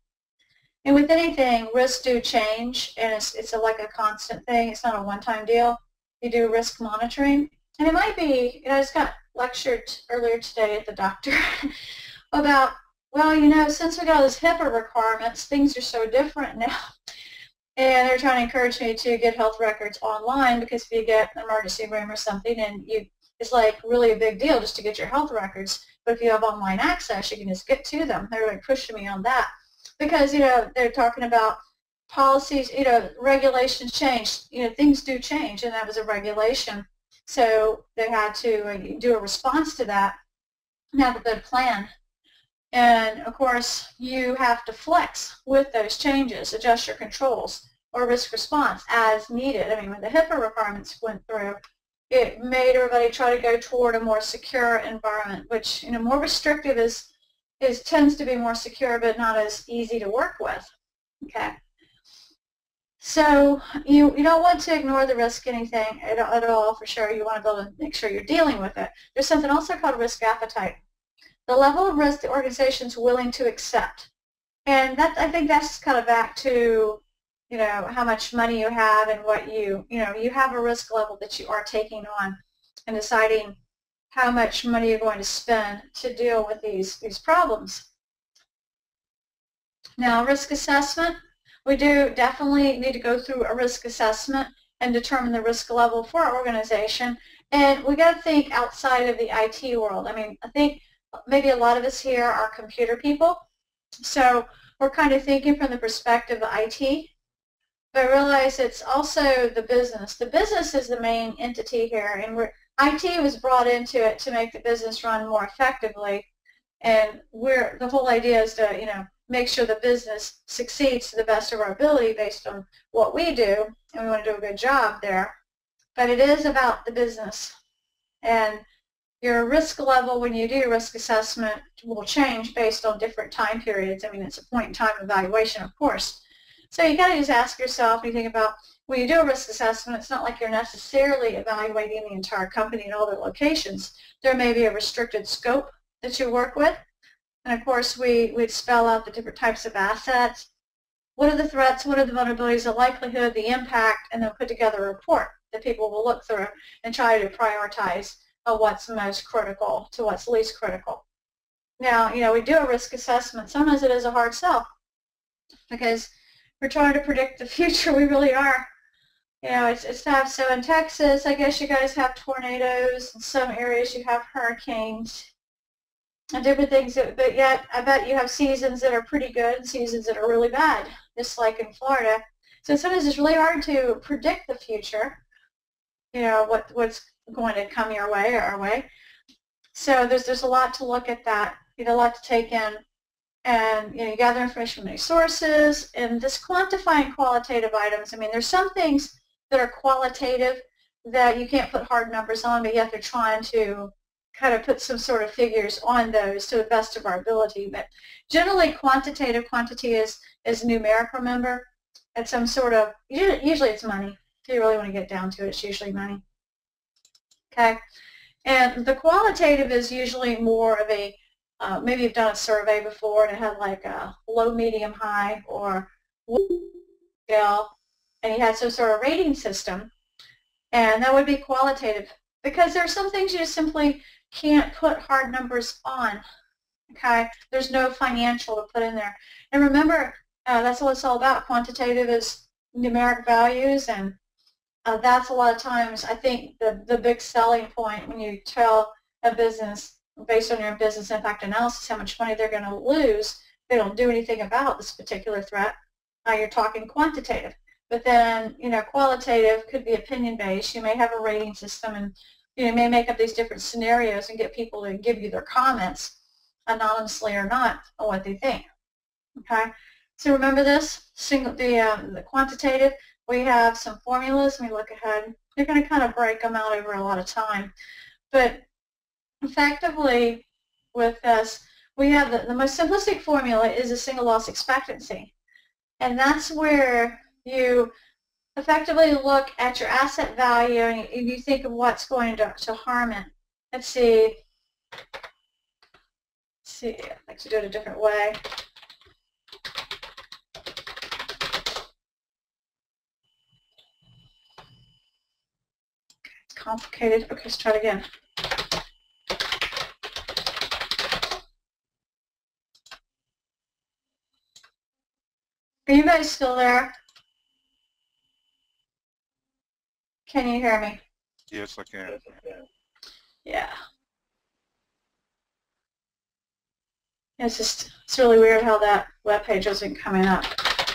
And with anything, risks do change, and it's, it's a, like a constant thing. It's not a one-time deal. You do risk monitoring. And it might be, you know, I just got lectured earlier today at the doctor [laughs] about, well, you know, since we got all these HIPAA requirements, things are so different [laughs] now. And they're trying to encourage me to get health records online because if you get an emergency room or something and you it's like really a big deal just to get your health records. But if you have online access, you can just get to them. They're like pushing me on that because, you know, they're talking about policies, you know, regulations change. You know, things do change, and that was a regulation. So they had to uh, do a response to that have a good plan. And of course, you have to flex with those changes, adjust your controls or risk response as needed. I mean, when the HIPAA requirements went through, it made everybody try to go toward a more secure environment, which, you know, more restrictive is, is tends to be more secure, but not as easy to work with. Okay. So you, you don't want to ignore the risk anything at, at all for sure. You want to be able to make sure you're dealing with it. There's something also called risk appetite the level of risk the organization is willing to accept. And that I think that's kind of back to, you know, how much money you have and what you, you know, you have a risk level that you are taking on and deciding how much money you're going to spend to deal with these, these problems. Now, risk assessment, we do definitely need to go through a risk assessment and determine the risk level for our organization. And we got to think outside of the IT world. I mean, I think maybe a lot of us here are computer people. So we're kind of thinking from the perspective of IT, but realize it's also the business. The business is the main entity here, and we're, IT was brought into it to make the business run more effectively. And we're, the whole idea is to, you know, make sure the business succeeds to the best of our ability based on what we do, and we want to do a good job there. But it is about the business. And your risk level when you do risk assessment will change based on different time periods. I mean, it's a point-in-time evaluation, of course. So you got to just ask yourself, you think about, when you do a risk assessment, it's not like you're necessarily evaluating the entire company and all their locations. There may be a restricted scope that you work with. And of course, we, we'd spell out the different types of assets. What are the threats? What are the vulnerabilities, the likelihood, the impact, and then put together a report that people will look through and try to prioritize of what's most critical to what's least critical. Now, you know, we do a risk assessment. Sometimes it is a hard sell because we're trying to predict the [laughs] future. We really are. You know, it's, it's tough. So in Texas, I guess you guys have tornadoes. In some areas you have hurricanes and different things. But yet, I bet you have seasons that are pretty good and seasons that are really bad, just like in Florida. So sometimes it's really hard to predict the future, you know, what, what's going to come your way or our way. So there's there's a lot to look at that. You know, a lot to take in, and you know, you gather information from many sources, and this quantifying qualitative items. I mean, there's some things that are qualitative that you can't put hard numbers on, but yet they're trying to kind of put some sort of figures on those to the best of our ability. But generally, quantitative quantity is is numeric. Remember, it's some sort of usually it's money. If you really want to get down to it, it's usually money. Okay, and the qualitative is usually more of a, uh, maybe you've done a survey before and it had like a low, medium, high, or scale, and you had some sort of rating system, and that would be qualitative because there are some things you just simply can't put hard numbers on. Okay, there's no financial to put in there. And remember, uh, that's what it's all about. Quantitative is numeric values, and uh, that's a lot of times, I think, the, the big selling point when you tell a business, based on your business impact analysis, how much money they're going to lose they don't do anything about this particular threat. Uh, you're talking quantitative. But then, you know, qualitative could be opinion-based. You may have a rating system and you may make up these different scenarios and get people to give you their comments, anonymously or not, on what they think. Okay? So remember this, single, the, um, the quantitative, we have some formulas. Me look ahead. You're going to kind of break them out over a lot of time. But effectively, with this, we have the, the most simplistic formula is a single loss expectancy. And that's where you effectively look at your asset value and you think of what's going to, to harm it. Let's see. Let's see, I'd like to do it a different way. It's complicated. Okay, let's try it again. Are you guys still there? Can you hear me? Yes, I can. Yeah. It's just, it's really weird how that web page isn't coming up.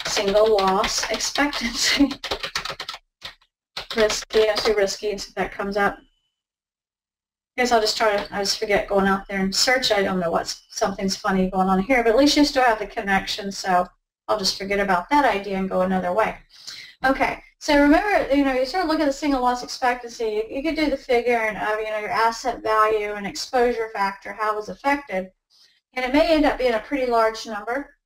Single loss expectancy. [laughs] risky, I see risky, and see that comes up. I guess I'll just try to, I just forget going out there and search. I don't know what's, something's funny going on here, but at least you still have the connection, so I'll just forget about that idea and go another way. Okay, so remember, you know, you start looking at the single loss expectancy, you, could do the figuring of, uh, you know, your asset value and exposure factor, how it was affected. And it may end up being a pretty large number.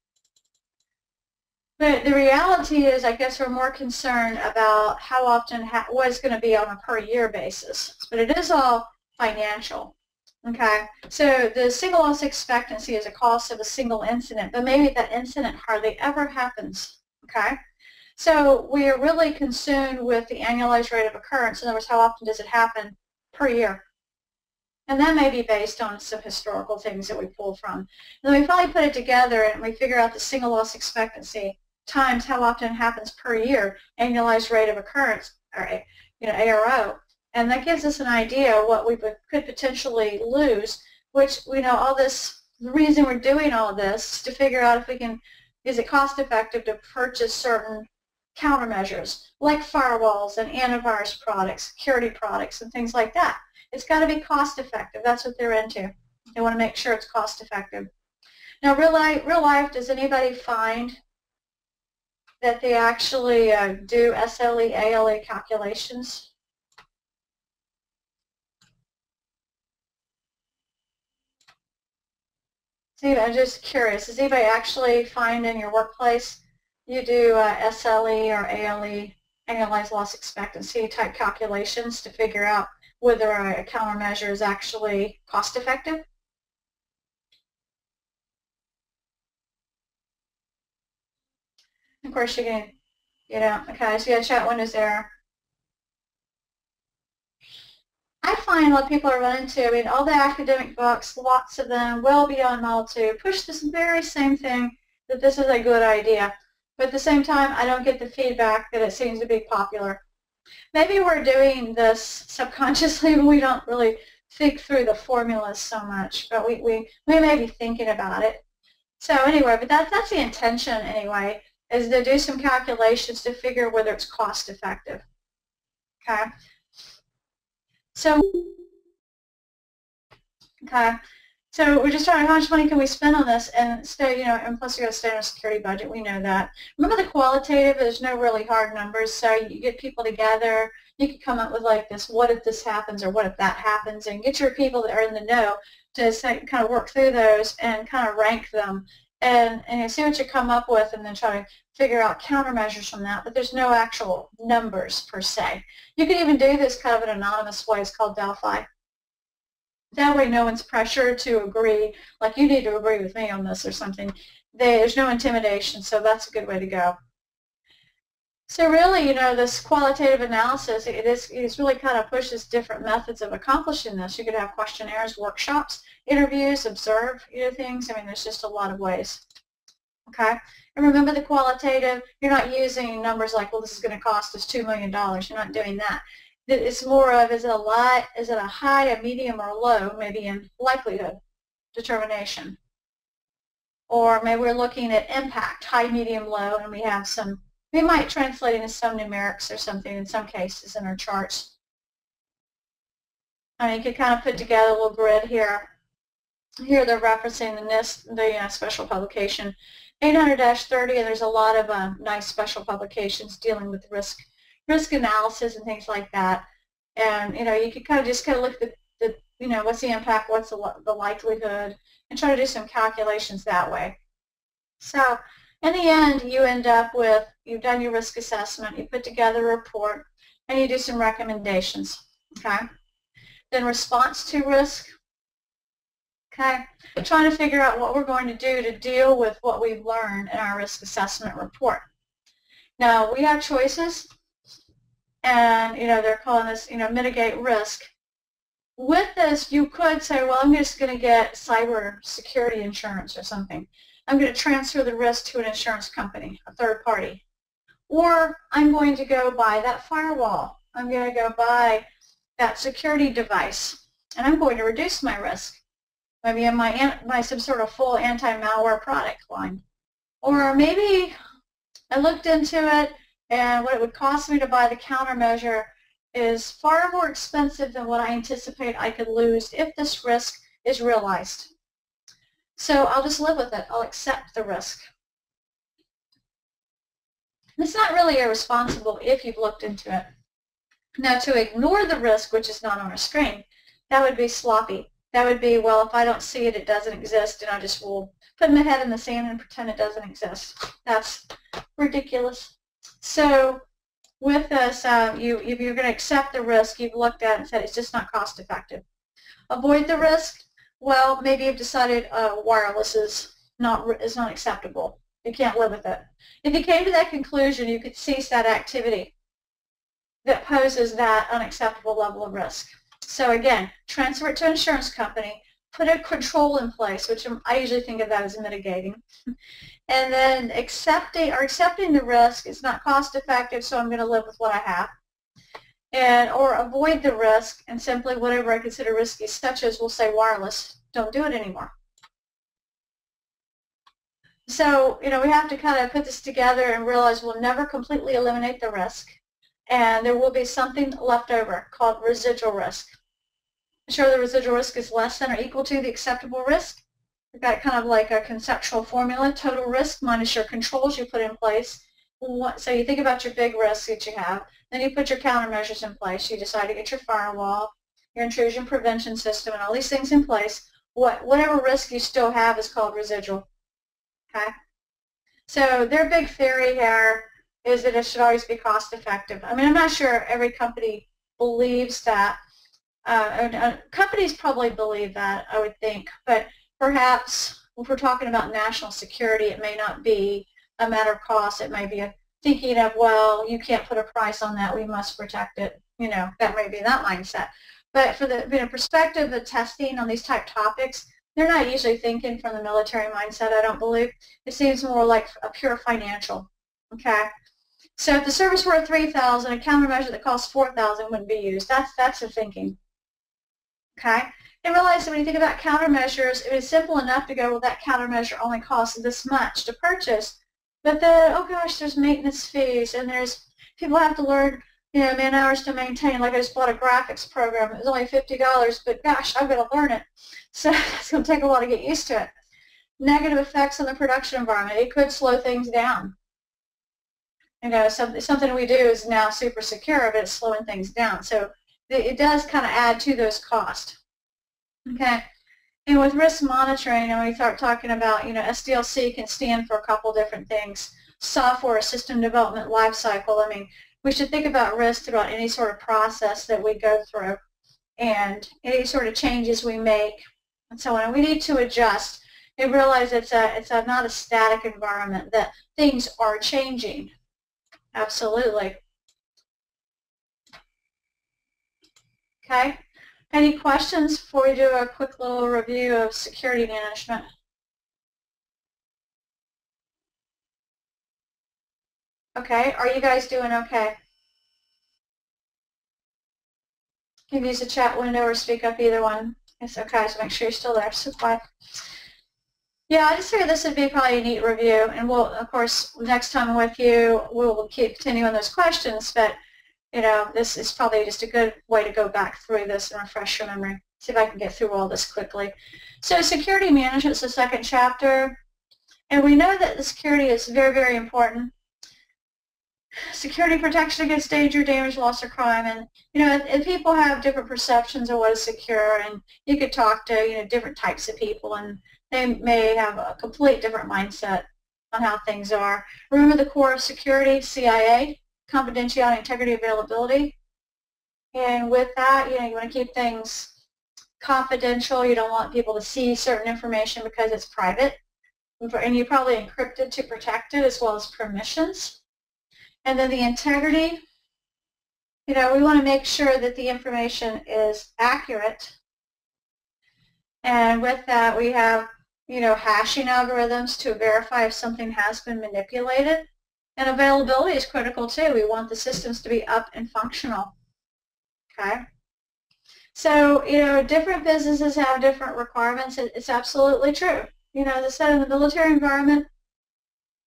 But the reality is, I guess we're more concerned about how often, ha what it's going to be on a per year basis. But it is all financial. Okay, so the single loss expectancy is a cost of a single incident, but maybe that incident hardly ever happens. Okay, so we are really concerned with the annualized rate of occurrence. In other words, how often does it happen per year? And that may be based on some historical things that we pull from. And then we finally put it together and we figure out the single loss expectancy times how often it happens per year, annualized rate of occurrence, or you know, ARO. And that gives us an idea of what we could potentially lose, which, we know, all this, the reason we're doing all this is to figure out if we can, is it cost effective to purchase certain countermeasures like firewalls and antivirus products, security products, and things like that. It's got to be cost effective. That's what they're into. They want to make sure it's cost effective. Now, real life, real life does anybody find that they actually uh, do SLE, ALE calculations? See, I'm just curious. Does anybody actually find in your workplace you do uh, SLE or ALE, annualized loss expectancy type calculations to figure out whether a countermeasure is actually cost effective? Of course you can, you know, okay, so have chat windows there. I find what people are running to, I mean, all the academic books, lots of them, well beyond Mile2, push this very same thing, that this is a good idea. But at the same time, I don't get the feedback that it seems to be popular. Maybe we're doing this subconsciously, but we don't really think through the formulas so much, but we, we, we may be thinking about it. So anyway, but that, that's the intention anyway, is to do some calculations to figure whether it's cost effective. Okay. So, okay. So we're just trying, how much money can we spend on this and stay, you know, and plus you got to stay on a security budget, we know that. Remember the qualitative, there's no really hard numbers, so you get people together, you can come up with like this, what if this happens or what if that happens, and get your people that are in the know to say, kind of work through those and kind of rank them and, and see what you come up with and then try to figure out countermeasures from that, but there's no actual numbers per se. You can even do this kind of an anonymous way, it's called Delphi. That way no one's pressured to agree, like you need to agree with me on this or something. There's no intimidation, so that's a good way to go. So really, you know, this qualitative analysis, it is it really kind of pushes different methods of accomplishing this. You could have questionnaires, workshops, interviews, observe, you know, things. I mean, there's just a lot of ways. Okay? And remember the qualitative, you're not using numbers like, well, this is going to cost us $2 million. You're not doing that it's more of is it a light, is it a high, a medium, or a low, maybe in likelihood determination. Or maybe we're looking at impact, high, medium, low, and we have some, we might translate into some numerics or something in some cases in our charts. I mean, you could kind of put together a little grid here. Here they're referencing the NIST, the uh, special publication 800-30, and there's a lot of uh, nice special publications dealing with risk risk analysis and things like that. And, you know, you could kind of just kind of look at the, the you know, what's the impact, what's the, the likelihood, and try to do some calculations that way. So in the end, you end up with, you've done your risk assessment, you put together a report, and you do some recommendations, okay? Then response to risk, okay? Trying to figure out what we're going to do to deal with what we've learned in our risk assessment report. Now, we have choices and you know they're calling this you know mitigate risk. With this, you could say, well, I'm just going to get cyber security insurance or something. I'm going to transfer the risk to an insurance company, a third party. Or I'm going to go buy that firewall. I'm going to go buy that security device, and I'm going to reduce my risk. Maybe in my, my some sort of full anti-malware product line. Or maybe I looked into it, and what it would cost me to buy the countermeasure is far more expensive than what I anticipate I could lose if this risk is realized. So I'll just live with it. I'll accept the risk. It's not really irresponsible if you've looked into it. Now to ignore the risk, which is not on a screen, that would be sloppy. That would be, well, if I don't see it, it doesn't exist, and I just will put my head in the sand and pretend it doesn't exist. That's ridiculous. So with this, uh, you, if you're going to accept the risk, you've looked at it and said it's just not cost effective. Avoid the risk. Well, maybe you've decided uh, wireless is not is not acceptable. You can't live with it. If you came to that conclusion, you could cease that activity that poses that unacceptable level of risk. So again, transfer it to an insurance company, put a control in place, which I usually think of that as mitigating, and then accepting or accepting the risk is not cost effective, so I'm going to live with what I have. And, or avoid the risk and simply whatever I consider risky, such as we'll say wireless, don't do it anymore. So, you know, we have to kind of put this together and realize we'll never completely eliminate the risk. And there will be something left over called residual risk. Ensure the residual risk is less than or equal to the acceptable risk. We've got kind of like a conceptual formula, total risk minus your controls you put in place. So you think about your big risks that you have, then you put your countermeasures in place. You decide to get your firewall, your intrusion prevention system, and all these things in place. What, whatever risk you still have is called residual. Okay? So their big theory here is that it should always be cost effective. I mean, I'm not sure every company believes that. Uh, uh, companies probably believe that, I would think, but perhaps if we're talking about national security, it may not be a matter of cost. It may be a thinking of, well, you can't put a price on that. We must protect it. You know, that may be that mindset. But for the you know, perspective of testing on these type topics, they're not usually thinking from the military mindset, I don't believe. It seems more like a pure financial. Okay. So if the service were 3000 a countermeasure that costs 4000 wouldn't be used. That's, that's the thinking. Okay. And realize that when you think about countermeasures, it is simple enough to go, well, that countermeasure only costs this much to purchase. But then, oh gosh, there's maintenance fees, and there's people have to learn, you know, man hours to maintain. Like I just bought a graphics program. It was only $50, but gosh, I've got to learn it. [laughs] So it's going to take a while to get used to it. Negative effects on the production environment. It could slow things down. You know, something we do is now super secure, but it's slowing things down. So it does kind of add to those costs. Mm-hmm. Okay. And with risk monitoring, and we start talking about, you know, SDLC can stand for a couple different things. Software, system development lifecycle. I mean, we should think about risk throughout any sort of process that we go through and any sort of changes we make and so on. And we need to adjust and realize it's a it's a not a static environment that things are changing. Absolutely. Okay. Any questions before we do a quick little review of security management? Okay, are you guys doing okay? You can use the chat window or speak up either one. It's okay, so make sure you're still there. So quiet. Yeah, I just figured this would be probably a neat review, and we'll, of course, next time with you, we'll keep continuing those questions, but you know, this is probably just a good way to go back through this and refresh your memory. See if I can get through all this quickly. So security management is the second chapter. And we know that the security is very, very important. Security protection against danger, damage, loss, or crime. And, you know, people have different perceptions of what is secure. And you could talk to, you know, different types of people. And they may have a complete different mindset on how things are. Remember the core of security, CIA, confidentiality, integrity, availability. And with that, you know, you want to keep things confidential. You don't want people to see certain information because it's private. And you probably encrypt it to protect it as well as permissions. And then the integrity, you know, we want to make sure that the information is accurate. And with that, we have, you know, hashing algorithms to verify if something has been manipulated. And availability is critical too. We want the systems to be up and functional. Okay. So, you know, different businesses have different requirements. It's absolutely true. You know, as I said, in the military environment,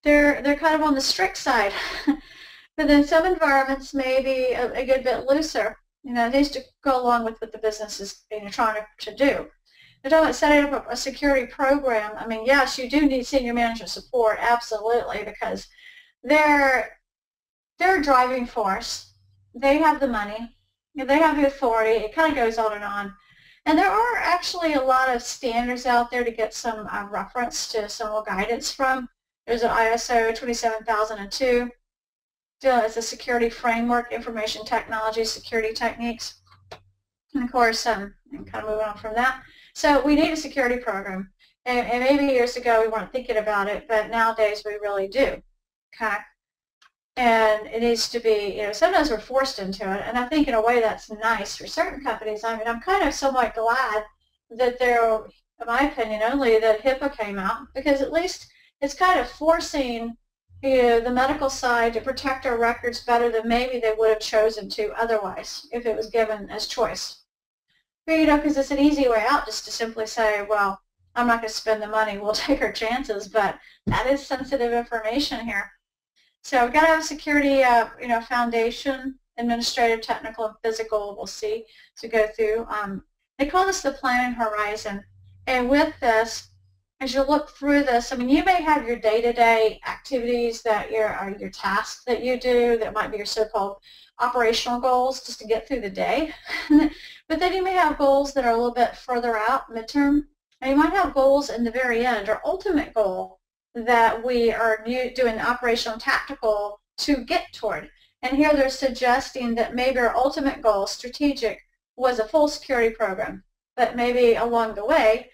they're, they're kind of on the strict side. [laughs] but then some environments may be a, a, good bit looser. You know, needs to go along with what the business is you know, trying to, to do. They're talking about setting up a, a security program. I mean, yes, you do need senior management support, absolutely, because they're, they're a driving force. They have the money they have the authority. It kind of goes on and on. And there are actually a lot of standards out there to get some uh, reference to some guidance from. There's an ISO 27002. It's a security framework, information technology, security techniques. And of course, um, kind of moving on from that. So we need a security program. And, and maybe years ago we weren't thinking about it, but nowadays we really do. Okay and it needs to be, you know, sometimes we're forced into it, and I think in a way that's nice for certain companies. I mean, I'm kind of somewhat glad that there, in my opinion, only that HIPAA came out, because at least it's kind of forcing you know, the medical side to protect our records better than maybe they would have chosen to otherwise if it was given as choice. But, you know, because it's an easy way out just to simply say, well, I'm not going to spend the money, we'll [laughs] take our chances, but that is sensitive information here. So we've got to have a security, uh, you know, foundation, administrative, technical, and physical. We'll see to go through. Um, they call this the planning horizon. And with this, as you look through this, I mean, you may have your day-to-day activities that your are your tasks that you do that might be your so-called operational goals just to get through the day. [laughs] but then you may have goals that are a little bit further out, midterm. And you might have goals in the very end or ultimate goal that we are doing operational tactical to get toward. And here they're suggesting that maybe our ultimate goal, strategic, was a full security program. But maybe along the way,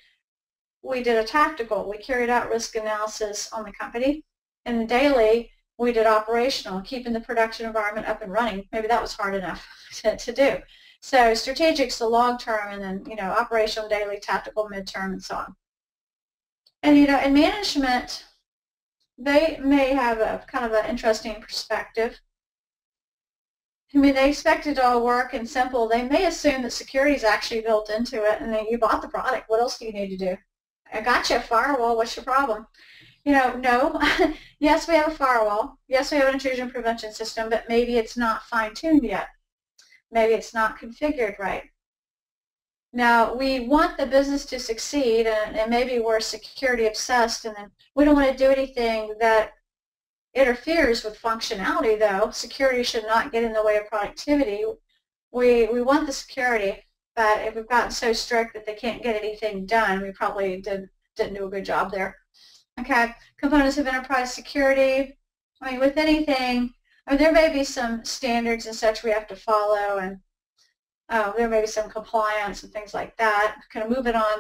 we did a tactical. We carried out risk analysis on the company. And daily, we did operational, keeping the production environment up and running. Maybe that was hard enough [laughs] to, to do. So strategic's the long term, and then, you know, operational, daily, tactical, midterm, and so on. And, you know, in management, they may have a kind of an interesting perspective. I mean, they expect it to all work and simple. They may assume that security is actually built into it and that you bought the product. What else do you need to do? I got you a firewall. What's your problem? You know, no. [laughs] yes, we have a firewall. Yes, we have an intrusion prevention system, but maybe it's not fine-tuned yet. Maybe it's not configured right. Now, we want the business to succeed, and, and maybe we're security obsessed, and we don't want to do anything that interferes with functionality, though. Security should not get in the way of productivity. We, we want the security, but if we've gotten so strict that they can't get anything done, we probably did, didn't do a good job there. Okay, components of enterprise security. I mean, with anything, I mean, there may be some standards and such we have to follow, and uh, there may be some compliance and things like that. Kind of move it on.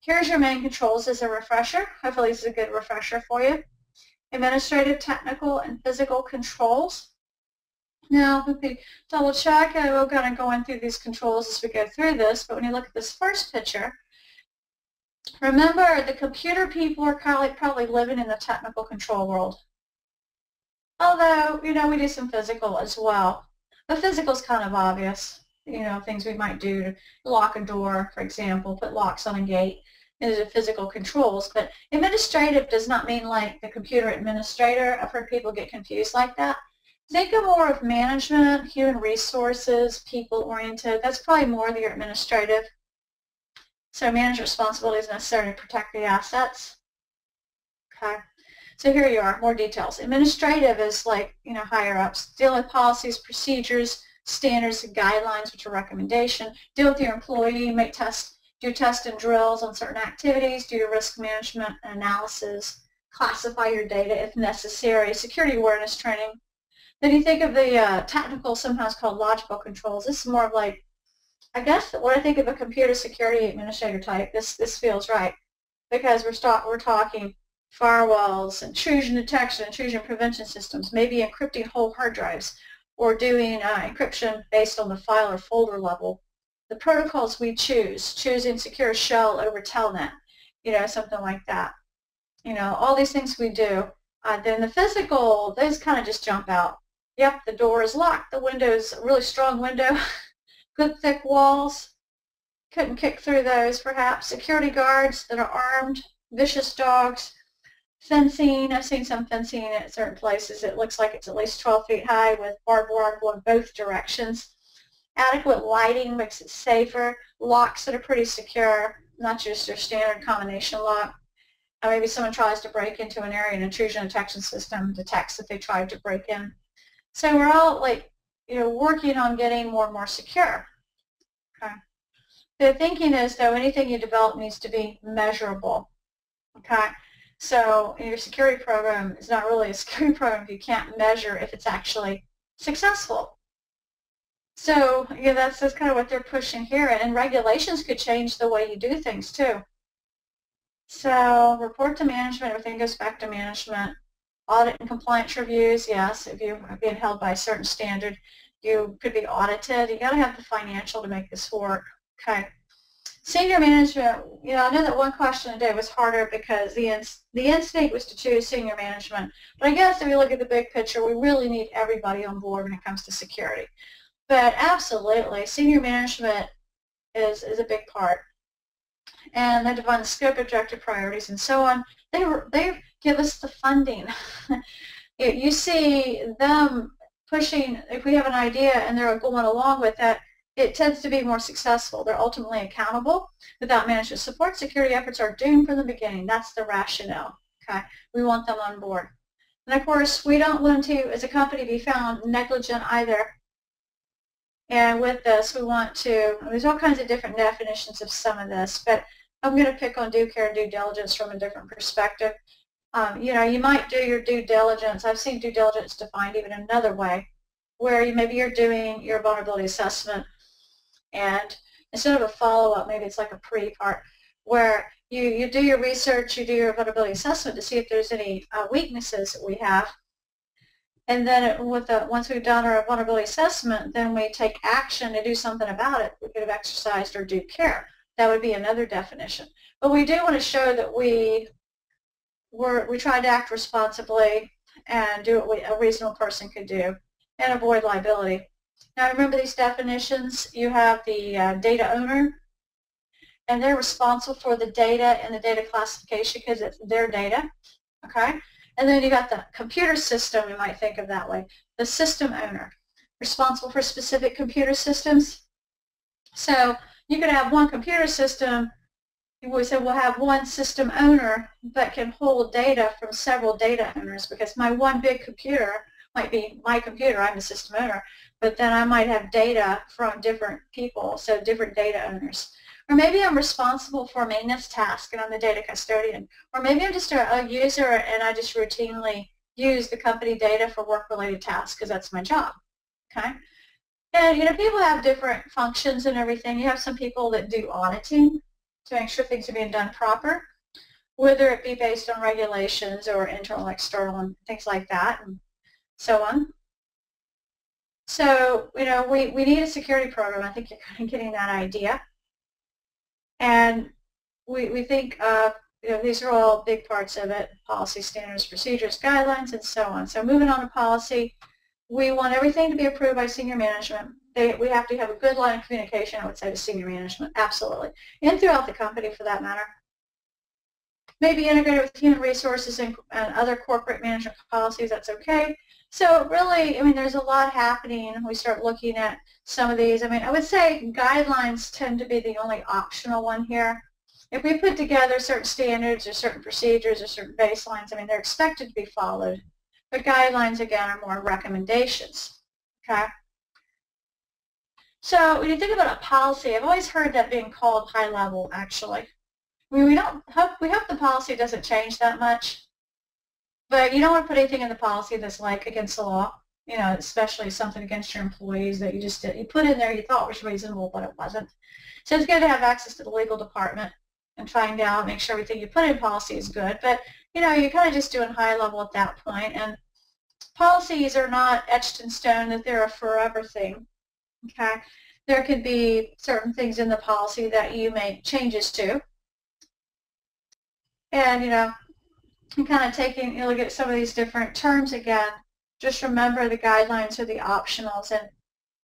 Here's your main controls as a refresher. Hopefully this is a good refresher for you. Administrative, technical, and physical controls. Now, if we double check, I will kind of go in through these controls as we go through this, but when you look at this first picture, remember the computer people are probably, probably living in the technical control world. Although, you know, we do some physical as well. The physical is kind of obvious you know, things we might do to lock a door, for example, put locks on a gate. Those are physical controls. But administrative does not mean like the computer administrator. I've heard people get confused like that. Think of more of management, human resources, people-oriented. That's probably more of your administrative. So manager responsibility is necessary to protect the assets. Okay. So here you are, more details. Administrative is like, you know, higher ups, dealing with policies, procedures, standards and guidelines, which are recommendation, deal with your employee, make tests, do test and drills on certain activities, do your risk management analysis, classify your data if necessary, security awareness training. Then you think of the uh, technical, sometimes called logical controls. This is more of like, I guess when I think of a computer security administrator type, this, this feels right because we're, start, we're talking firewalls, intrusion detection, intrusion prevention systems, maybe encrypting whole hard drives, or doing uh, encryption based on the file or folder level. The protocols we choose, choosing secure shell over telnet, you know, something like that. You know, all these things we do. Uh, then the physical, those kind of just jump out. Yep, the door is locked. The window is a really strong window. [laughs] Good thick walls. Couldn't kick through those, perhaps. Security guards that are armed. Vicious dogs. Fencing. I've seen some fencing at certain places. It looks like it's at least 12 feet high with barbed wire going both directions. Adequate lighting makes it safer. Locks that are pretty secure, not just your standard combination lock. Uh, maybe someone tries to break into an area and intrusion detection system detects that they tried to break in. So we're all like, you know, working on getting more and more secure. Okay. The thinking is, though, anything you develop needs to be measurable. Okay. So your security program is not really a [laughs] security program if you can't measure if it's actually successful. So yeah, that's, that's kind of what they're pushing here. And regulations could change the way you do things too. So report to management, everything goes back to management. Audit and compliance reviews, yes, if you're being held by a certain standard, you could be audited. You got to have the financial to make this work. Okay. Senior management, you know, I know that one question today was harder because the, ins the instinct was to choose senior management. But I guess if you look at the big picture, we really need everybody on board when it comes to security. But absolutely, senior management is, is a big part. And they define the scope, objective, priorities, and so on. They, they give us the funding. [laughs] you see them pushing, if we have an idea and they're going along with that, it tends to be more successful. They're ultimately accountable. Without management support, security efforts are doomed from the beginning. That's the rationale. Okay, We want them on board. And of course, we don't want to, as a company, be found negligent either. And with this, we want to, there's all kinds of different definitions of some of this, but I'm going to pick on due care and due diligence from a different perspective. Um, you know, you might do your due diligence. I've seen due diligence defined even another way, where you, maybe you're doing your vulnerability assessment and instead of a follow-up, maybe it's like a pre-part where you, you do your research, you do your vulnerability assessment to see if there's any uh, weaknesses that we have. And then with the, once we've done our vulnerability assessment, then we take action to do something about it. We could have exercised or due care. That would be another definition. But we do want to show that we were, we tried to act responsibly and do what we, a reasonable person could do and avoid liability. Now remember these definitions, you have the uh, data owner, and they're responsible for the data and the data classification because it's their data, okay? And then you got the computer system, you might think of that way, the system owner, responsible for specific computer systems. So you could have one computer system, we said we'll have one system owner that can hold data from several data owners because my one big computer might be my computer, I'm the system owner, but then I might have data from different people, so different data owners. Or maybe I'm responsible for a maintenance task and I'm the data custodian. Or maybe I'm just a, a user and I just routinely use the company data for work-related tasks because that's my job. Okay? And, you know, people have different functions and everything. You have some people that do auditing to make sure things are being done proper, whether it be based on regulations or internal, external, and things like that. And so on. So, you know, we, we need a security program. I think you're [laughs] kind of getting that idea. And we, we think uh, you know, these are all big parts of it, policy, standards, procedures, guidelines, and so on. So moving on to policy, we want everything to be approved by senior management. They, we have to have a good line of communication, I would say, to senior management, absolutely, and throughout the company for that matter. Maybe integrated with human resources and, and other corporate management policies, that's okay. So really, I mean, there's a lot happening. We start looking at some of these. I mean, I would say guidelines tend to be the only optional one here. If we put together certain standards or certain procedures or certain baselines, I mean, they're expected to be followed. But guidelines, again, are more recommendations. Okay? So when you think about a policy, I've always heard that being called high level, actually. I mean, we don't hope, we hope the policy doesn't change that much. But you don't want to put anything in the policy that's like against the law, you know, especially something against your employees that you just did, you put in there you thought was reasonable, but it wasn't. So it's good to have access to the legal department and find out, make sure everything you put in policy is good. But, you know, you're kind of just doing high level at that point. And policies are not etched in stone that they're a forever thing. Okay, there could be certain things in the policy that you make changes to, and you know, and kind of taking you look at some of these different terms again. Just remember the guidelines or the optionals, and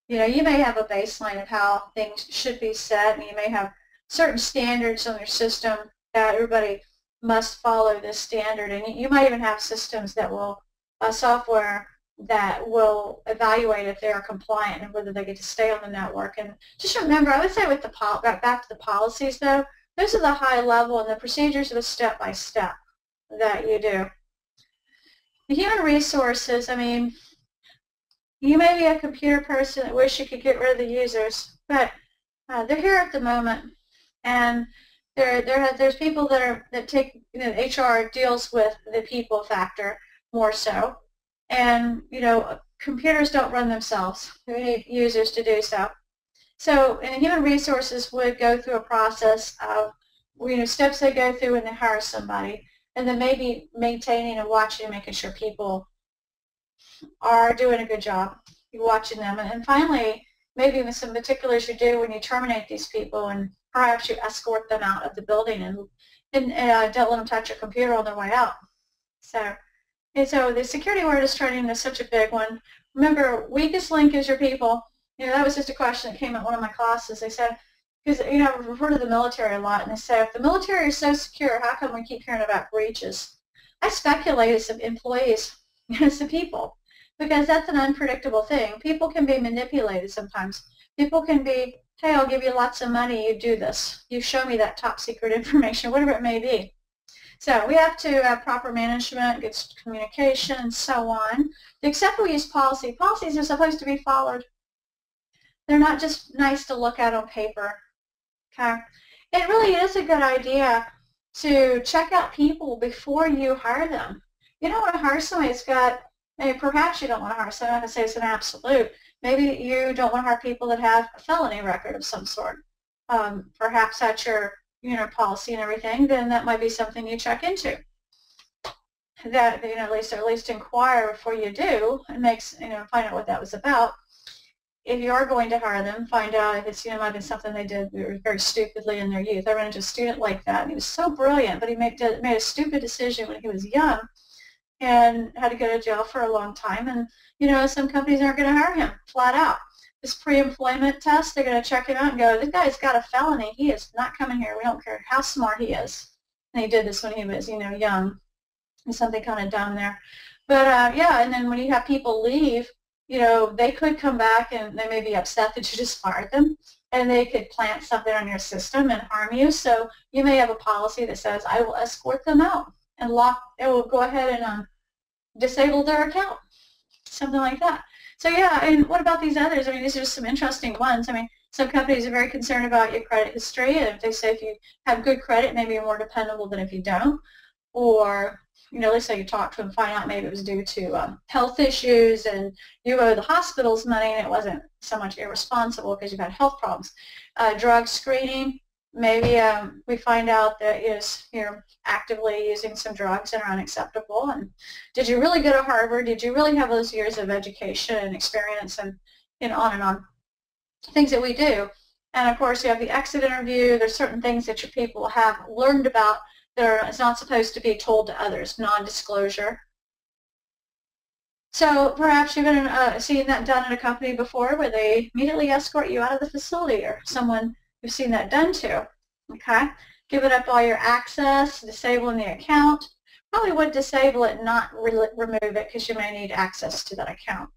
you know, you may have a baseline of how things should be set, and you may have certain standards on your system that everybody must follow this standard, and you might even have systems that will uh, software that will evaluate if they are compliant and whether they get to stay on the network. And just remember, I would say with the back to the policies though, those are the high level and the procedures are the step by step that you do. The human resources, I mean, you may be a computer person that wish you could get rid of the users, but uh, they're here at the moment, and there, there, there's people that are that take you know, HR deals with the people factor more so, and you know computers don't run themselves. We need users to do so. So, and human resources would go through a process of you know steps they go through when they hire somebody, and then maybe maintaining and watching and making sure people are doing a good job, You're watching them. And, and finally, maybe with some particulars you do when you terminate these people and perhaps you escort them out of the building and, and uh, don't let them touch a computer on their way out. So, and so the security awareness training is such a big one. Remember, weakest link is your people. You know, that was just a question that came at one of my classes. They said, because, you know, I've referred to the military a lot, and they say, if the military is so secure, how come we keep hearing about breaches? I speculate it's the employees, [laughs] it's the people because that's an unpredictable thing. People can be manipulated sometimes. People can be, hey, I'll give you lots of money, you do this. You show me that top secret [laughs] information, whatever it may be. So we have to have proper management, good communication, and so on. The acceptable use policy, policies are supposed to be followed. They're not just nice to look at on paper. It really is a good idea to check out people before you hire them. You don't want to hire somebody that's got Maybe perhaps you don't want to hire, so I'm not going to say it's an absolute. Maybe you don't want to hire people that have a felony record of some sort. Um, perhaps that's your you know, policy and everything, then that might be something you check into. That, you know, at least, or at least inquire before you do and makes, you know, find out what that was about. If you are going to hire them, find out if it's, you know, might be something they did very stupidly in their youth. I ran into a student like that, and he was so brilliant, but he made, made a stupid decision when he was young, and had to go to jail for a long time. And, you know, some companies aren't going to hire him flat out. This pre-employment test, they're going to check him out and go, this guy's got a felony. He is not coming here. We don't care how smart he is. And he did this when he was, you know, young. And something kind of dumb there. But, uh, yeah, and then when you have people leave, you know, they could come back and they may be upset that you just fired them and they could plant something on your system and harm you. So you may have a policy that says, I will escort them out and lock, it will go ahead and um, disable their account, something like that. So yeah, and what about these others? I mean, these are just some interesting ones. I mean, some companies are very concerned about your credit history, and if they say if you have good credit, maybe you're more dependable than if you don't. Or, you know, let's say you talk to them, find out maybe it was due to um, health issues, and you owe the hospitals money, and it wasn't so much irresponsible because you've had health problems. Uh, drug screening, maybe um, we find out that is you're actively using some drugs that are unacceptable. And did you really go to Harvard? Did you really have those years of education and experience and, and on and on? Things that we do. And of course, you have the exit interview. There's certain things that your people have learned about that are not supposed to be told to others, non-disclosure. So perhaps you've been uh, seen that done in a company before where they immediately escort you out of the facility or someone You've seen that done to. Okay? Giving up all your access, disabling the account. Probably would disable it, not re remove it because you may need access to that account.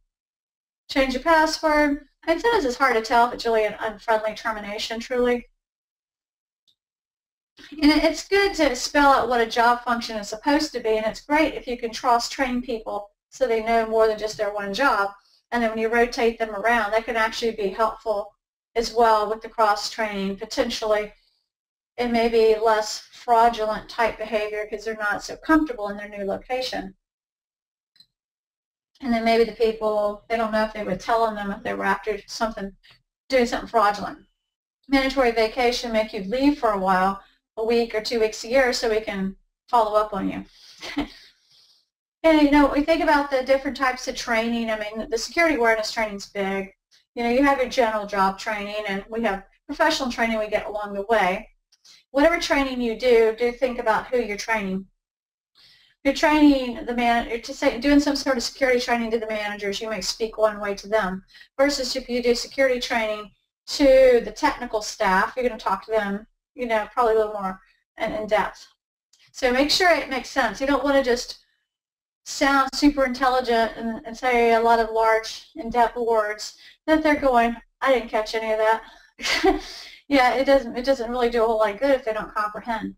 Change your password. And sometimes it's hard to tell if it's really an unfriendly termination, truly. And it's good to spell out what a job function is supposed to be, and it's great if you can cross-train people so they know more than just their one job. And then when you rotate them around, that can actually be helpful as well with the cross-training, potentially it may be less fraudulent type behavior because they're not so comfortable in their new location. And then maybe the people, they don't know if they would tell them if they were after something, doing something fraudulent. Mandatory vacation make you leave for a while, a week or two weeks a year, so we can follow up on you. [laughs] And you know, we think about the different types of training. I mean, the security awareness training is big. You know, you have your general job training, and we have professional training we get along the way. Whatever training you do, do think about who you're training. You're training the man, you're to say, doing some sort of security training to the managers, you might speak one way to them. Versus if you do security training to the technical staff, you're going to talk to them, you know, probably a little more in, depth. So make sure it makes sense. You don't want to just sound super intelligent and, and say a lot of large, in-depth words that they're going, I didn't catch any of that. [laughs] yeah, it doesn't it doesn't really do a whole lot of good if they don't comprehend.